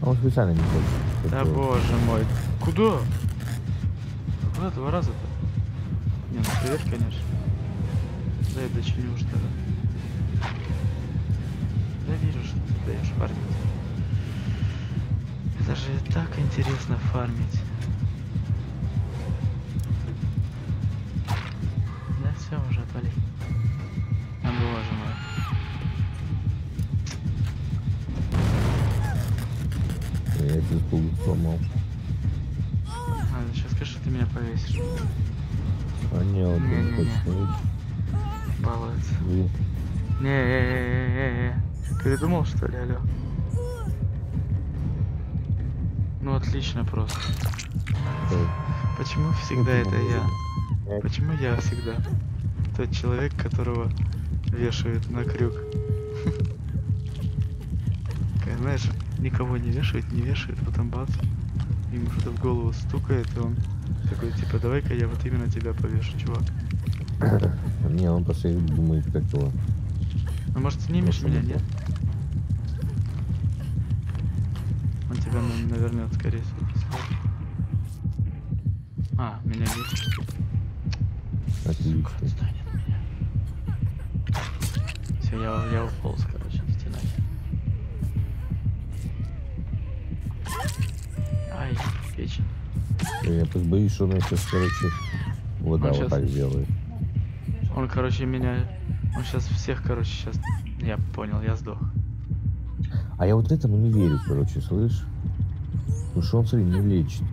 А он специально не хочет. Да боже мой. Куда? А Куда два раза-то? Не, ну привет, конечно. Да я дочиню уж тогда. Да вижу, что ты даешь фармить. Это же так интересно фармить. Да все уже отвали. А боже мой. Я тебе пугу сломал. А, сейчас скажи, что ты меня повесишь. А не, он Не-не-не. хочет. ну, Балуется. видишь, Не-не-не-не-не. Передумал, что ли, алло? Ну, отлично просто. Почему всегда это я? Почему я всегда тот человек, которого вешают на крюк? Знаешь, никого не вешают, не вешают, потом бац, ему что-то в голову стукает, и он такой, типа, давай-ка я вот именно тебя повешу, чувак. Не, он просто думает, как его. Ну, может, снимешь меня, не нет? Он тебя на- навернет, скорее всего. А, меня видишь? Отлично. Все, я, я уполз, короче, стенать. Ай, печень. Я просто боюсь, что он сейчас, короче, вот, да, Он вот так сделает. Он, короче, меня... Он сейчас всех, короче, сейчас... Я понял, я сдох. А я вот этому не верю, короче, слышь? Потому что он, смотри, не лечит.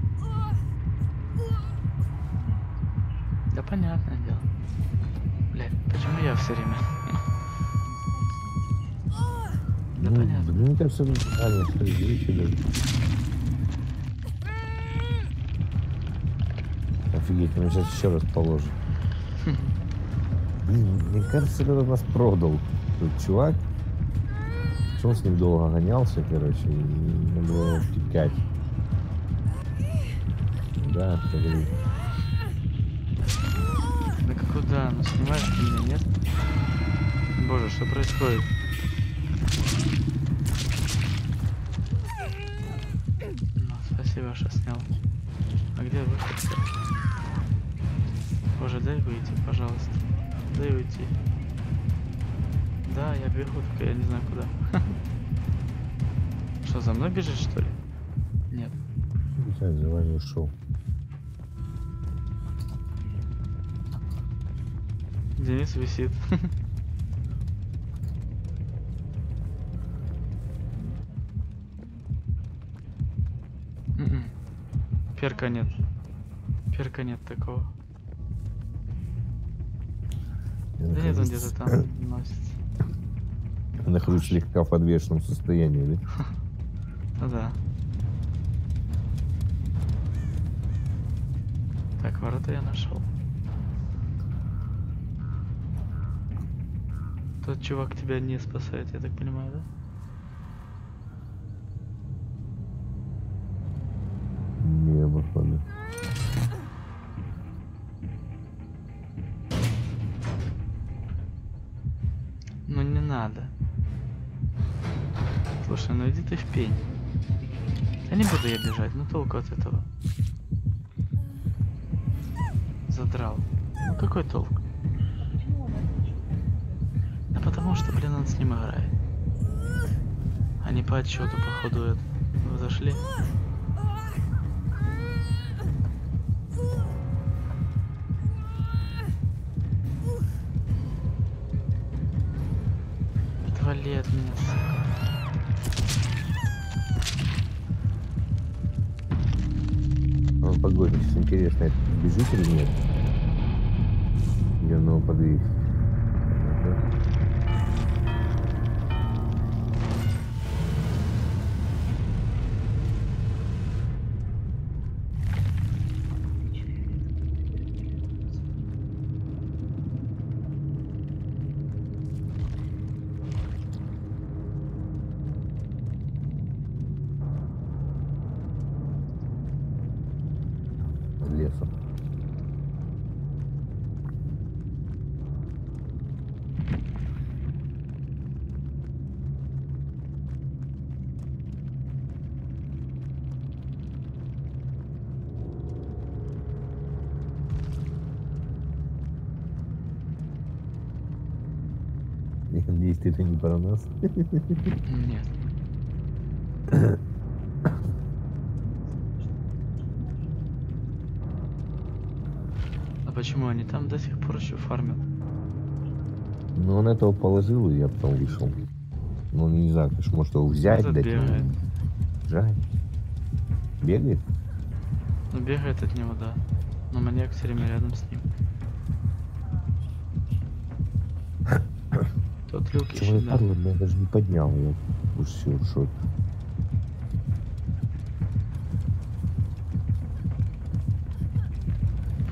Да понятное дело. Блядь, почему я все время? Да ну, понятно. мне кажется, а, нет, смотри, лечит. Офигеть, он сейчас еще раз положит. Блин, мне кажется, это нас продал тот чувак. Что он с ним долго гонялся, короче, и надо было втекать. Да, смотри. Да куда? Ну снимаешь меня, нет? Боже, что происходит? Ну, спасибо, что снял. А где выход? Боже, дай выйти, пожалуйста. Дай уйти. Да, я бегу, только я не знаю куда. Что, за мной бежит, что ли? Нет. Сейчас за вами ушел. Денис висит. Мгм. Перка нет. Перка нет такого. Я Да нет, он где-то там носится. Нахожусь слегка в подвешенном состоянии, да? Ну да. Так, ворота я нашел. Тот чувак тебя не спасает, я так понимаю, да? Слушай, ну иди ты в пень. Да не буду я бежать, ну толку от этого. Задрал. Ну какой толк? Да потому что, блин, он с ним играет. Они по отчету, походу, это. Вы зашли? Ну, погоди, сейчас интересно, это бежит или нет? Я на подвиг. Надеюсь, ты это не про нас. Нет. А почему они там до сих пор еще фармят? Ну, он этого положил, и я потом вышел. Ну, не знаю, конечно, может его взять, Этот дать бегает. ему. Жать. Бегает? Ну бегает от него, да. Но маньяк все время рядом с ним. Я да. падла, я даже не поднял ее. Уж все, в шоке.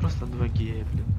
Просто два гея, блин.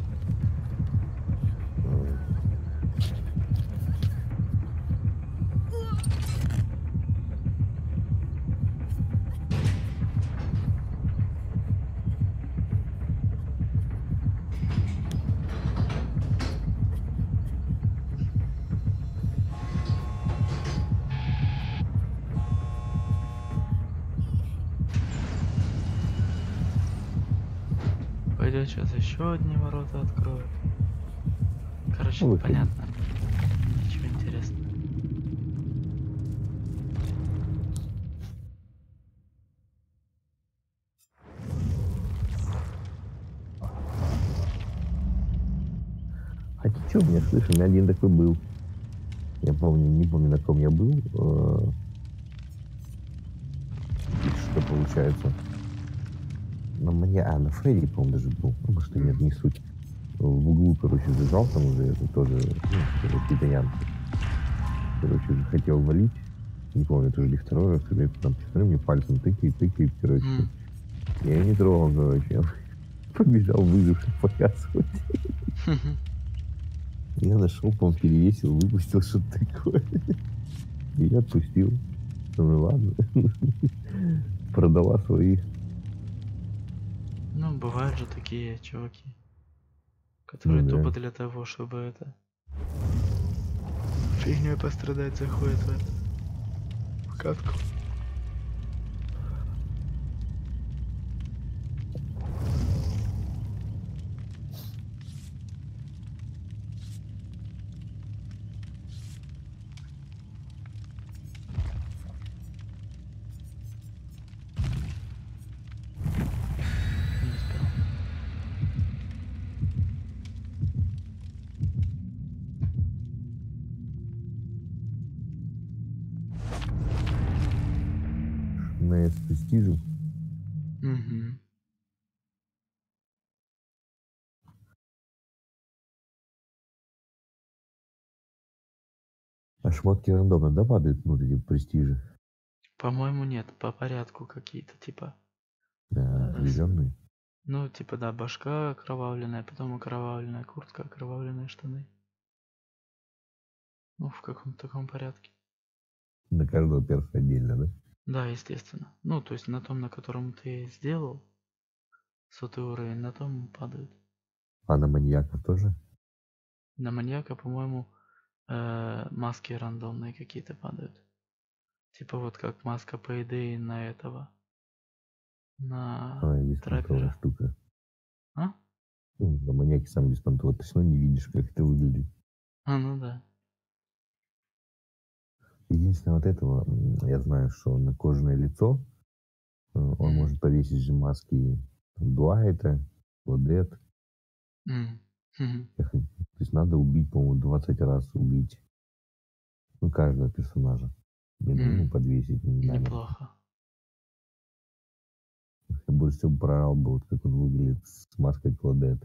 Еще одни ворота откроют. Короче, выходи. понятно. Ничего интересного. А меня слышишь? У меня один такой был. Я помню, не помню, на ком я был. э, Что получается? На мне, а, на Фредди, по-моему, даже был. Ну, может, и нет, не суть. В углу, короче, зажал там уже, это тоже, ну, тоже китаянка. Короче, уже хотел валить. Не помню, это уже ли второй раз, это там, смотрю, мне пальцем тыкает, тыкает, короче. М. Я не трогал, короче. Побежал выживших показывать. Я нашел, по перевесил, выпустил что-то такое. И я отпустил. Ну ладно. Продала свои. Ну, бывают же такие чуваки, которые Ну да. тупо для того, чтобы это фигней пострадать, заходят в это в катку. Шмотки рандомно, да, падают внутрь престижа? По-моему, нет, по порядку какие-то, типа. Да, Э, определенные. Ну, типа, да, башка окровавленная, потом окровавленная куртка, окровавленные штаны. Ну, в каком-то таком порядке. На каждого перса отдельно, да? Да, естественно. Ну, то есть на том, на котором ты сделал сотый уровень, на том падают. А на маньяков тоже? На маньяка, по-моему, э, маски рандомные какие-то падают. Типа вот как маска по идее на этого. На А, траппера. штука. А? Ну, на маньяке сам все равно не видишь, как это выглядит. А, ну да. Единственное, вот этого, я знаю, что на кожаное лицо э, он Мгм. может повесить же маски Дуайта, Клодет. М. То есть надо убить, по-моему, 20 раз убить. Ну, каждого персонажа. Не ну, подвесить не надо. Неплохо. Я больше всего проорал бы, вот как он выглядит с маской Клодет.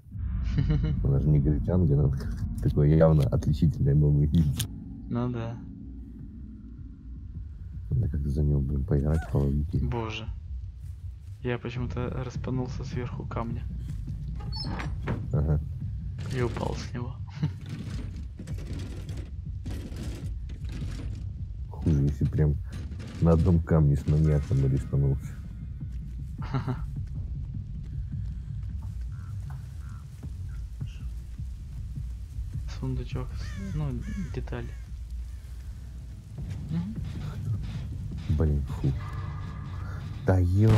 Она же не гречанка, но такое явно отличительное новое видеть. Ну да. Надо как-то за него, блин, поиграть, половить. Боже. Я почему-то распанулся сверху камня Ага и упал с него. Хуже, если прям на одном камне с маньяком ристанулся. Сундучок, ну, детали. Блин, фу. Да ё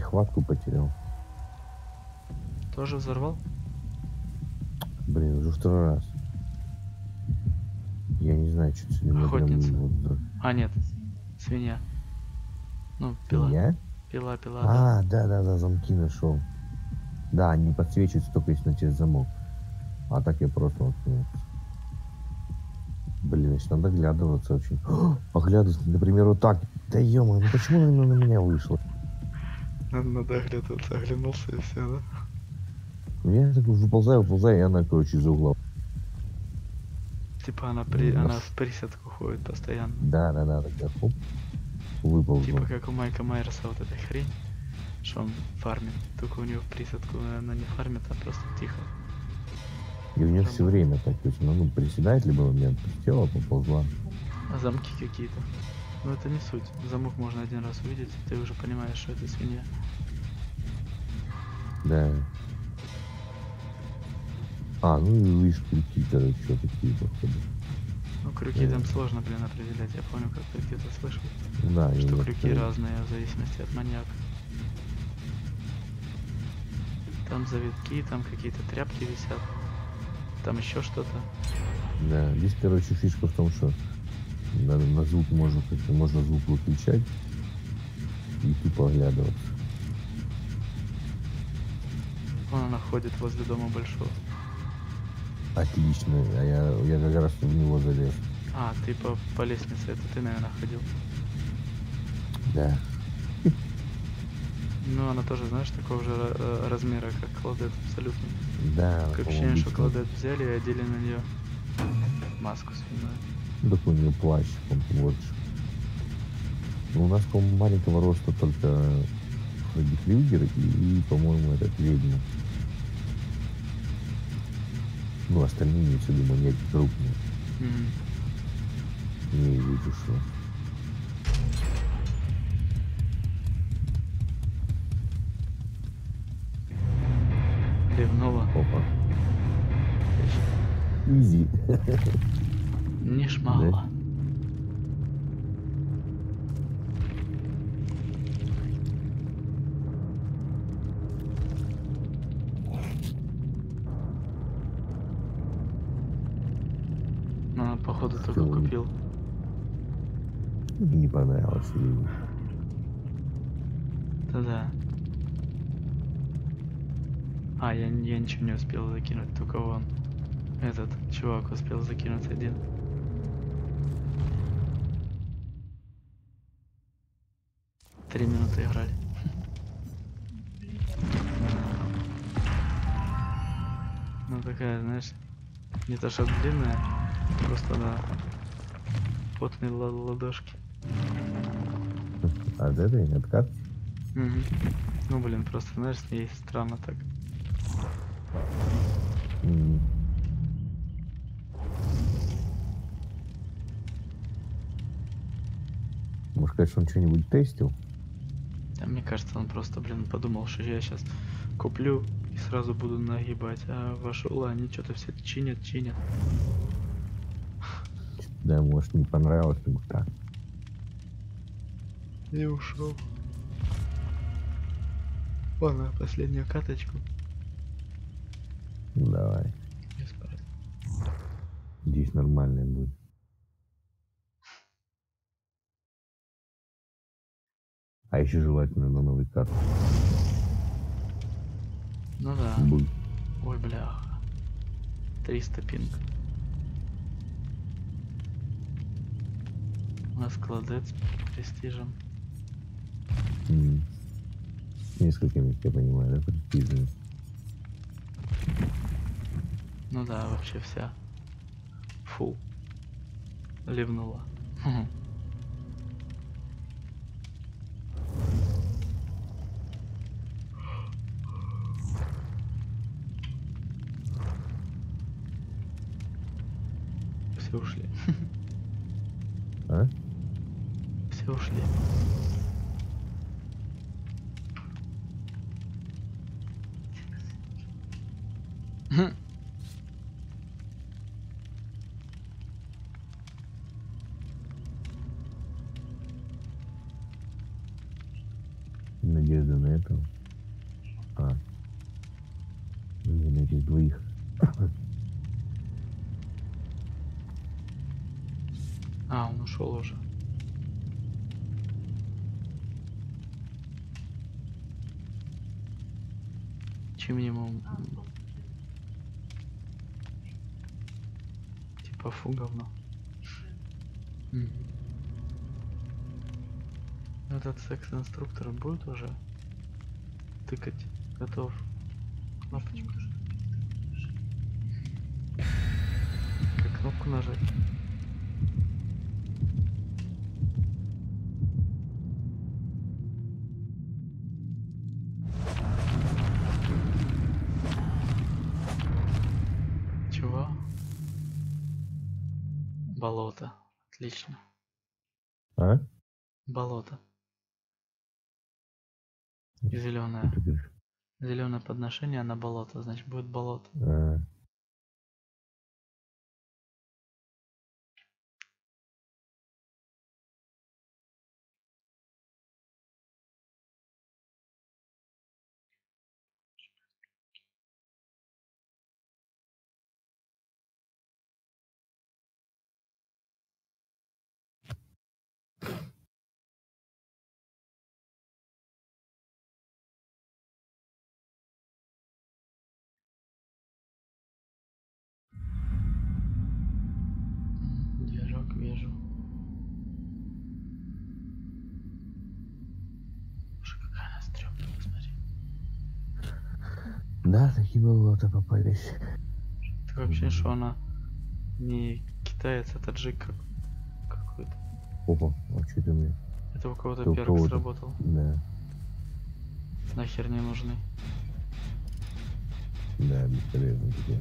хватку потерял. Тоже взорвал? Блин, уже второй раз. Я не знаю, что сегодня прям Охотница. за- А, нет, свинья. Ну, пила. Я? Пила, пила. А, да, да, да, замки нашел. Да, они подсвечиваются только если на тебе замок. А так я просто воткнулся. Блин, значит, надо оглядываться очень. О, Оглядываться, например, вот так. Да ё ну почему она на меня вышла? Надо оглядываться, оглянулся и все, да? Я так выползаю, выползаю, и она, короче, из угла. Типа она, при... Ну, она в присядку ходит постоянно. Да, да, да, такая хоп. Выползла. Типа как у Майка Майерса вот эта хрень, что он фармит. Только у него в присадку она не фармит, а просто тихо. И у нее все время так, то есть она ну, приседает, либо момент присела, поползла. А замки какие-то. Но это не суть. Замок можно один раз увидеть, и ты уже понимаешь, что это свинья. Да. А, ну и видишь, крюки, короче, что такие, походу. Ну, крюки Да. там сложно, блин, определять. Я помню, как ты где-то слышал, Да, что крюки э, разные в зависимости от маньяка. Там завитки, там какие-то тряпки висят. Там еще что-то. Да, здесь, короче, фишка в том, что на, на звук можно, как-то можно звук выключать и тупо оглядываться. Вон она ходит возле дома большого. Отлично, а я, я как раз в него залез. А, ты по, по лестнице, это ты, наверное, ходил. Да. Ну, она тоже, знаешь, такого же э, размера, как Кладет, абсолютно. Да, по-моему, ощущение, что. Кладет взяли и одели на нее маску свиную. Ну, такой у нее плащ, он больше. Ну, у нас, по-моему, маленького роста только Фредди Крюгер и, и, по-моему, этот ведьма. Ну, остальные, все думаю, нет, крупные. Мгм. Не вижу, что. Ливнула. Опа. Изи. Не шмала. Ну, купил. Не понравилось. И Да-да. А, я, я ничего не успел закинуть, только вон. Этот чувак успел закинуть один. Три минуты играли. Ну такая, знаешь, не то что длинная, просто на потной ла- ладошке. От этой откат? Мгм. Ну блин, просто знаешь, с ней странно так. Может, конечно, он что-нибудь тестил? Да, мне кажется, он просто, блин, подумал, что я сейчас куплю и сразу буду нагибать. А вошел, а они что-то все чинят, чинят. Да, может, не понравилось, как так. И ушел. Ладно, последнюю каточку. Ну, давай. Здесь нормальный будет. А еще желательно на новый карт. Ну да. Будет. Ой, бляха. 300 пинг. У нас кладет с престижем. С несколькими, я понимаю, да, престижными. Ну да, вообще вся. Фу. Ливнула. Надежда на этого. А. Не на этих двоих. А, он ушел уже. Чем минимум. Типа фу говно. Мгм. Этот секс-инструктор будет уже тыкать? Готов. Кнопочку. Как кнопку нажать? Чего? Болото. Отлично. А? Болото. Говоришь? Зеленое подношение на болото, значит будет болото. А. болота попались. Так вообще, что она не китаец, а таджик как какой-то. Опа, а что ты мне? Это у кого-то Это у перк кого-то. сработал. Да, Нахер не нужны. да, бесполезно такие.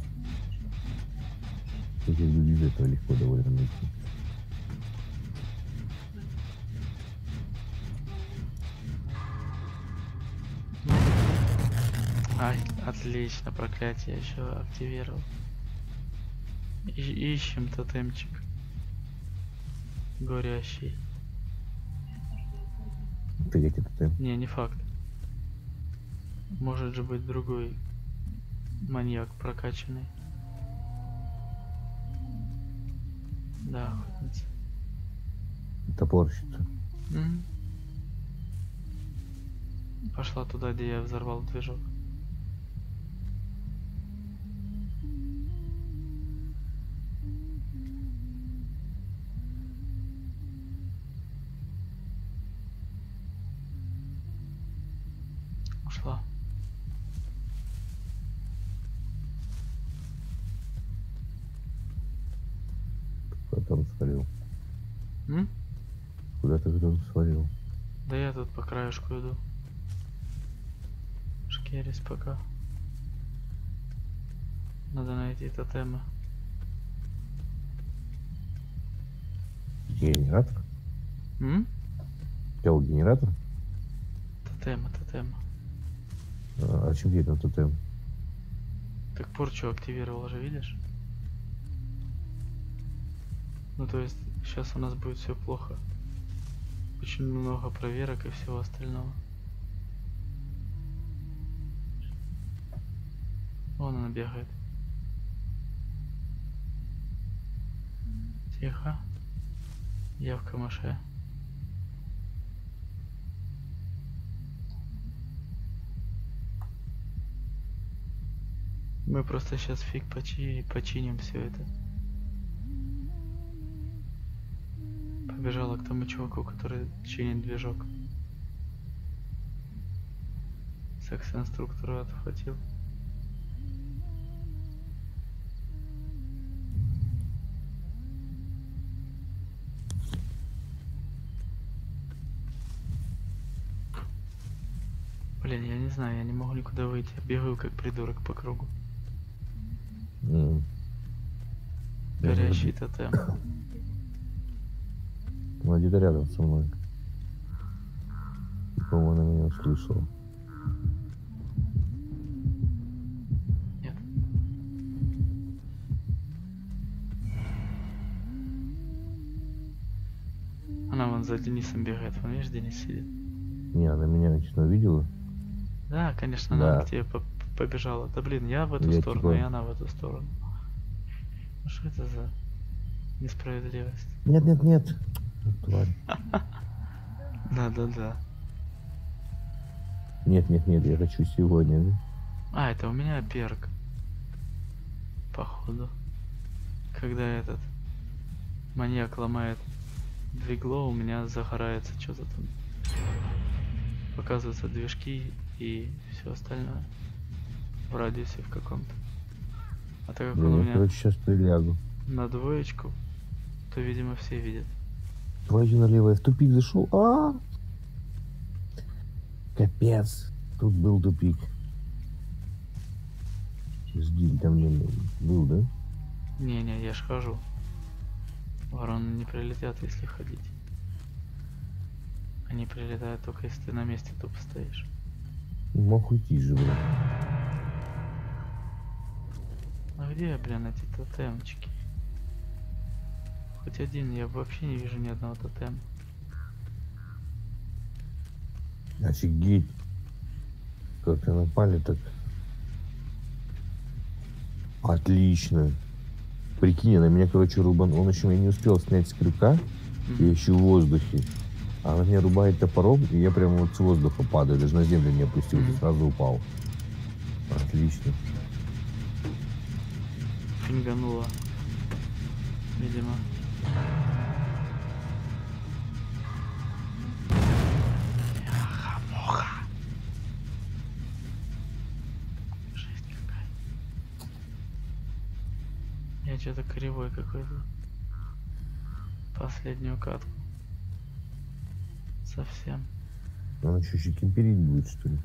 Таких людей из этого легко довольно найти. Ай, отлично, проклятие еще активировал. И- ищем тотемчик. Горящий. Ты это ты? Не, не факт. Может же быть другой маньяк прокачанный. Да, охотница. Топорщица. Мгм. Пошла туда, где я взорвал движок. Иду. Шкерис пока. Надо найти тотемы. Генератор? М? Тел генератор? Тотемы, тотемы. А, а чем там тотем? Так порчу активировал же, видишь? Ну то есть сейчас у нас будет все плохо. Очень много проверок и всего остального. Вон она бегает. Тихо. Я в камыше. Мы просто сейчас фиг почи- починим все это. Побежала к тому чуваку, который чинит движок. Секс-инструктору отхватил. Блин, я не знаю, я не могу никуда выйти. Я бегаю как придурок по кругу. Я Горящий тотем. Она где-то рядом со мной. И, по-моему, она меня услышала. Нет. Она вон за Денисом бегает. Вон, видишь, Денис сидит. Не, она меня лично увидела. Да, конечно, да. она к тебе побежала. Да блин, я в эту я сторону, типа... и она в эту сторону. Ну, что это за несправедливость? Нет, нет, нет. Тварь. Да, да, да. Нет, нет, нет, я хочу сегодня. да. А, это у меня перк. Походу. Когда этот маньяк ломает двигло, у меня загорается что-то там. Показываются движки и все остальное. В радиусе в каком-то. А так как Да, он у меня короче, сейчас прилягу. на двоечку, то, видимо, все видят. Твою налево, я в тупик зашел. А! Капец. Тут был тупик. Жди, там не был, да? Не-не, я ж хожу. Вороны не прилетят, если ходить. Они прилетают только если ты на месте тупо стоишь. Мог уйти же, блин. А где, блин, эти тотемчики? Хоть один, я вообще не вижу ни одного тотема. Офигеть. Как-то напали так. Отлично. Прикинь, на меня, короче, рубан. Он еще меня не успел снять с крюка. Мгм. Я еще в воздухе. А она меня рубает топором, и я прямо вот с воздуха падаю. Даже на землю не опустился, Мгм. сразу упал. Отлично. Финганула. Видимо. Что-то кривой какой-то. Последнюю катку. Совсем. Он еще еще кемперить будет, что ли?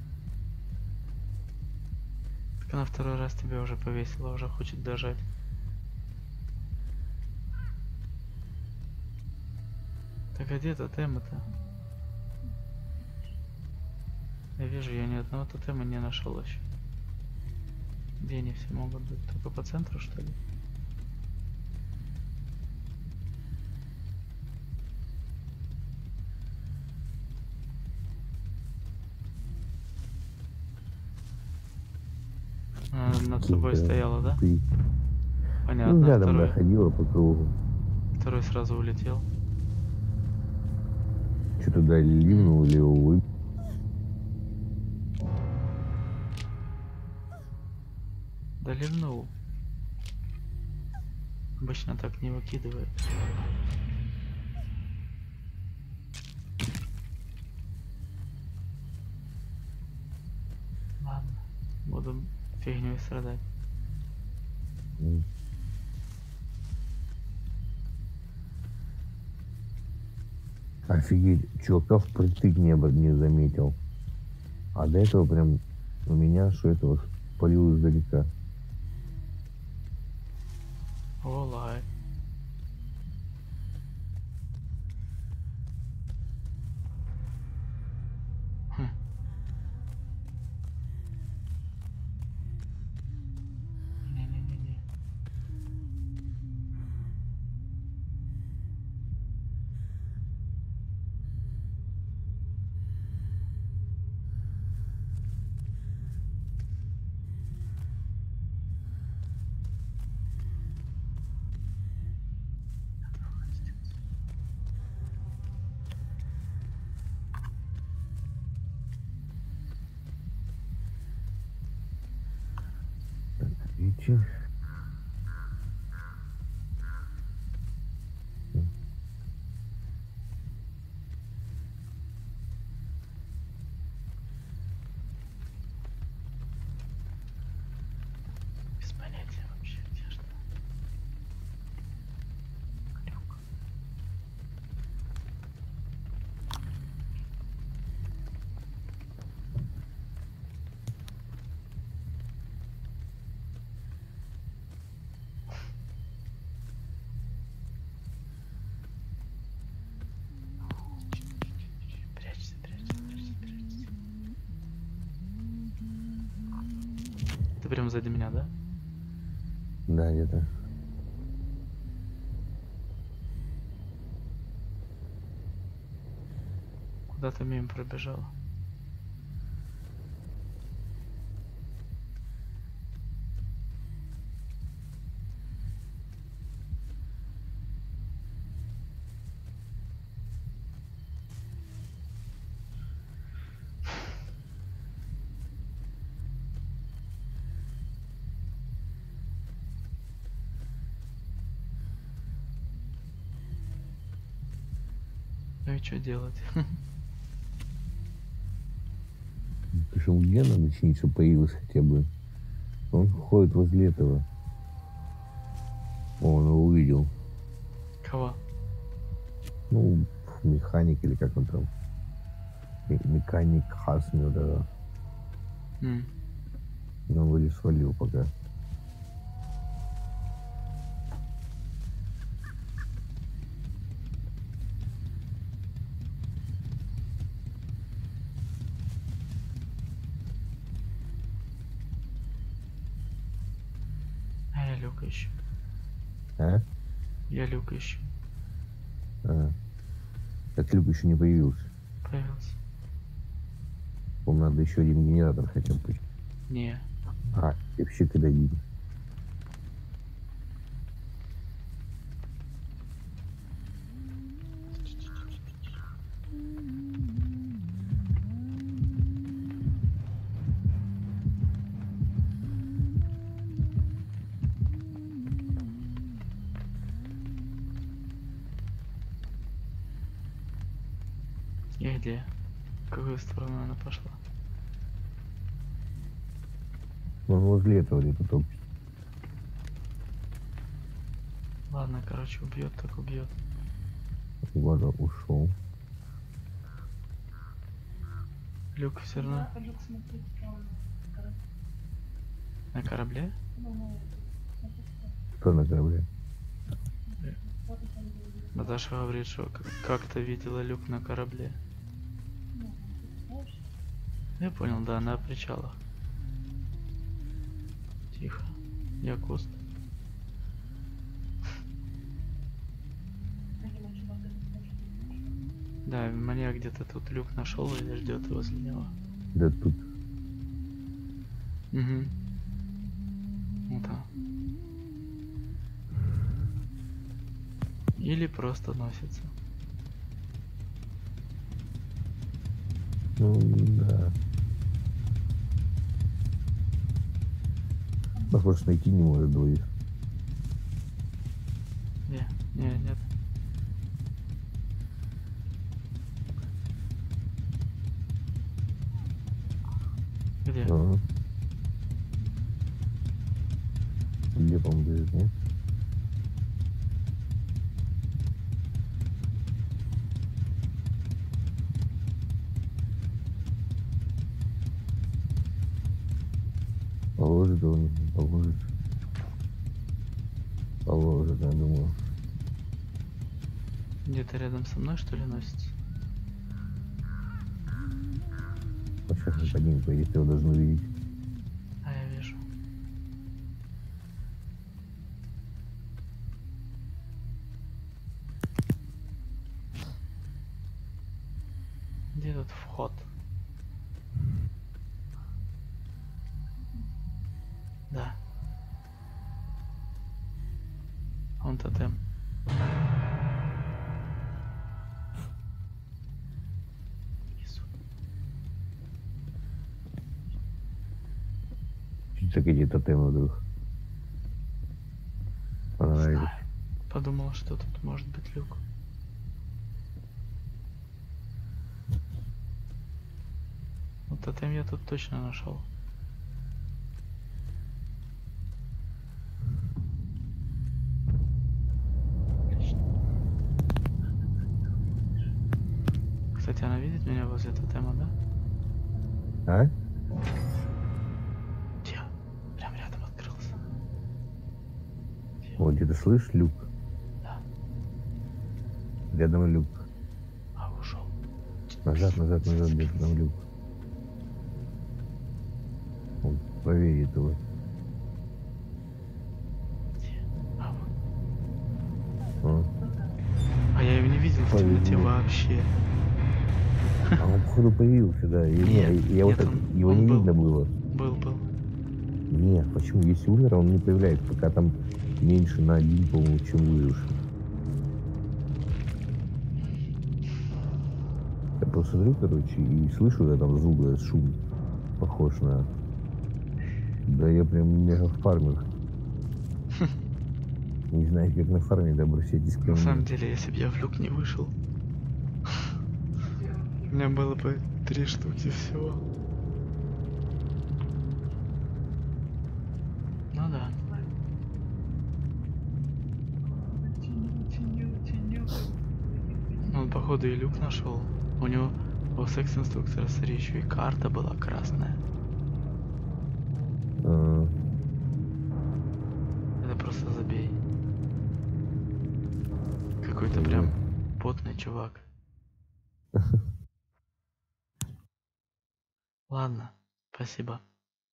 Так она второй раз тебя уже повесила, уже хочет дожать. Так а где тотемы-то? Я вижу, я ни одного тотема не нашел еще. Где они все могут быть? Только по центру, что ли? А, над собой стояла, да? Ты. Понятно. Ну, рядом второй, ходила по кругу. второй сразу улетел. Что-то да, ливнул, или увы. Да ливнул. Обычно так не выкидывает. Ладно, буду фигней страдать. М. Офигеть, чувака впритык не, не заметил. А до этого прям у меня что этого полил издалека. Куда-то мимо пробежала. Ну и что делать? где надо чинить, чтобы появилось хотя бы? Он ходит возле этого. О, он его увидел. Кого? Ну, механик или как он там. Ме- Механик да. М, Но он вроде свалил пока. Я люк ищу. а. Так люк еще не появился. Появился. Вам надо еще один генератор хотя бы. Не. А, и вообще когда едем? Возле этого где-то топчет. Ладно, короче, убьет, так убьет. Ладно, ушел. Люк все равно на корабле? ну, Кто на корабле? Наташа говорит, что как- как-то видела люк на корабле. Ну, знаешь, Я понял, да, на причалах. Тихо. Я тоже Да, маньяк где-то тут люк нашел и ждет возле него. Да тут. Угу. Ну да. Или просто носится. Ну, да. Нас просто найти не может двоих. Не, не, нет. Мной что ли сейчас он поднимет, по идее, его должен увидеть. Эти тотемы вдруг. Понравились. Знаю. Подумал, что тут может быть люк. Вот тотем я тут точно нашел. Кстати, она видит меня возле тотема, да? А? Где? Вот где-то слышишь люк? Да. Рядом люк. А, ушел. Назад, назад, назад, где-то там люк. Он этого. Где? А, вот. А, А я его не видел в темноте вообще. А он, походу, появился, да. И, не, Нет, и я вот нет, так- он- его он не был. видно было. Был, был. Нет, почему? Если умер, он не появляется, пока там меньше на один, по-моему, чем выживший. Я просто смотрю, короче, и слышу, я там звук, этот шум похож на... Да я прям мега фармер. Не знаю, как на фарме, да обращайтесь ко На самом деле, если бы я в люк не вышел, у меня было бы три штуки всего. Ну да. Он походу и люк нашел. У него у секс-инструктора, смотри, еще и карта была красная. А, Это просто забей. Какой-то прям потный чувак. Ладно, спасибо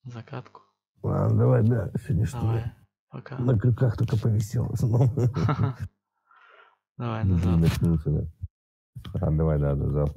за катку. Ладно, давай, да, сегодня что Давай, я пока. на крюках только повисел. Давай, на А, давай, да, до завтра.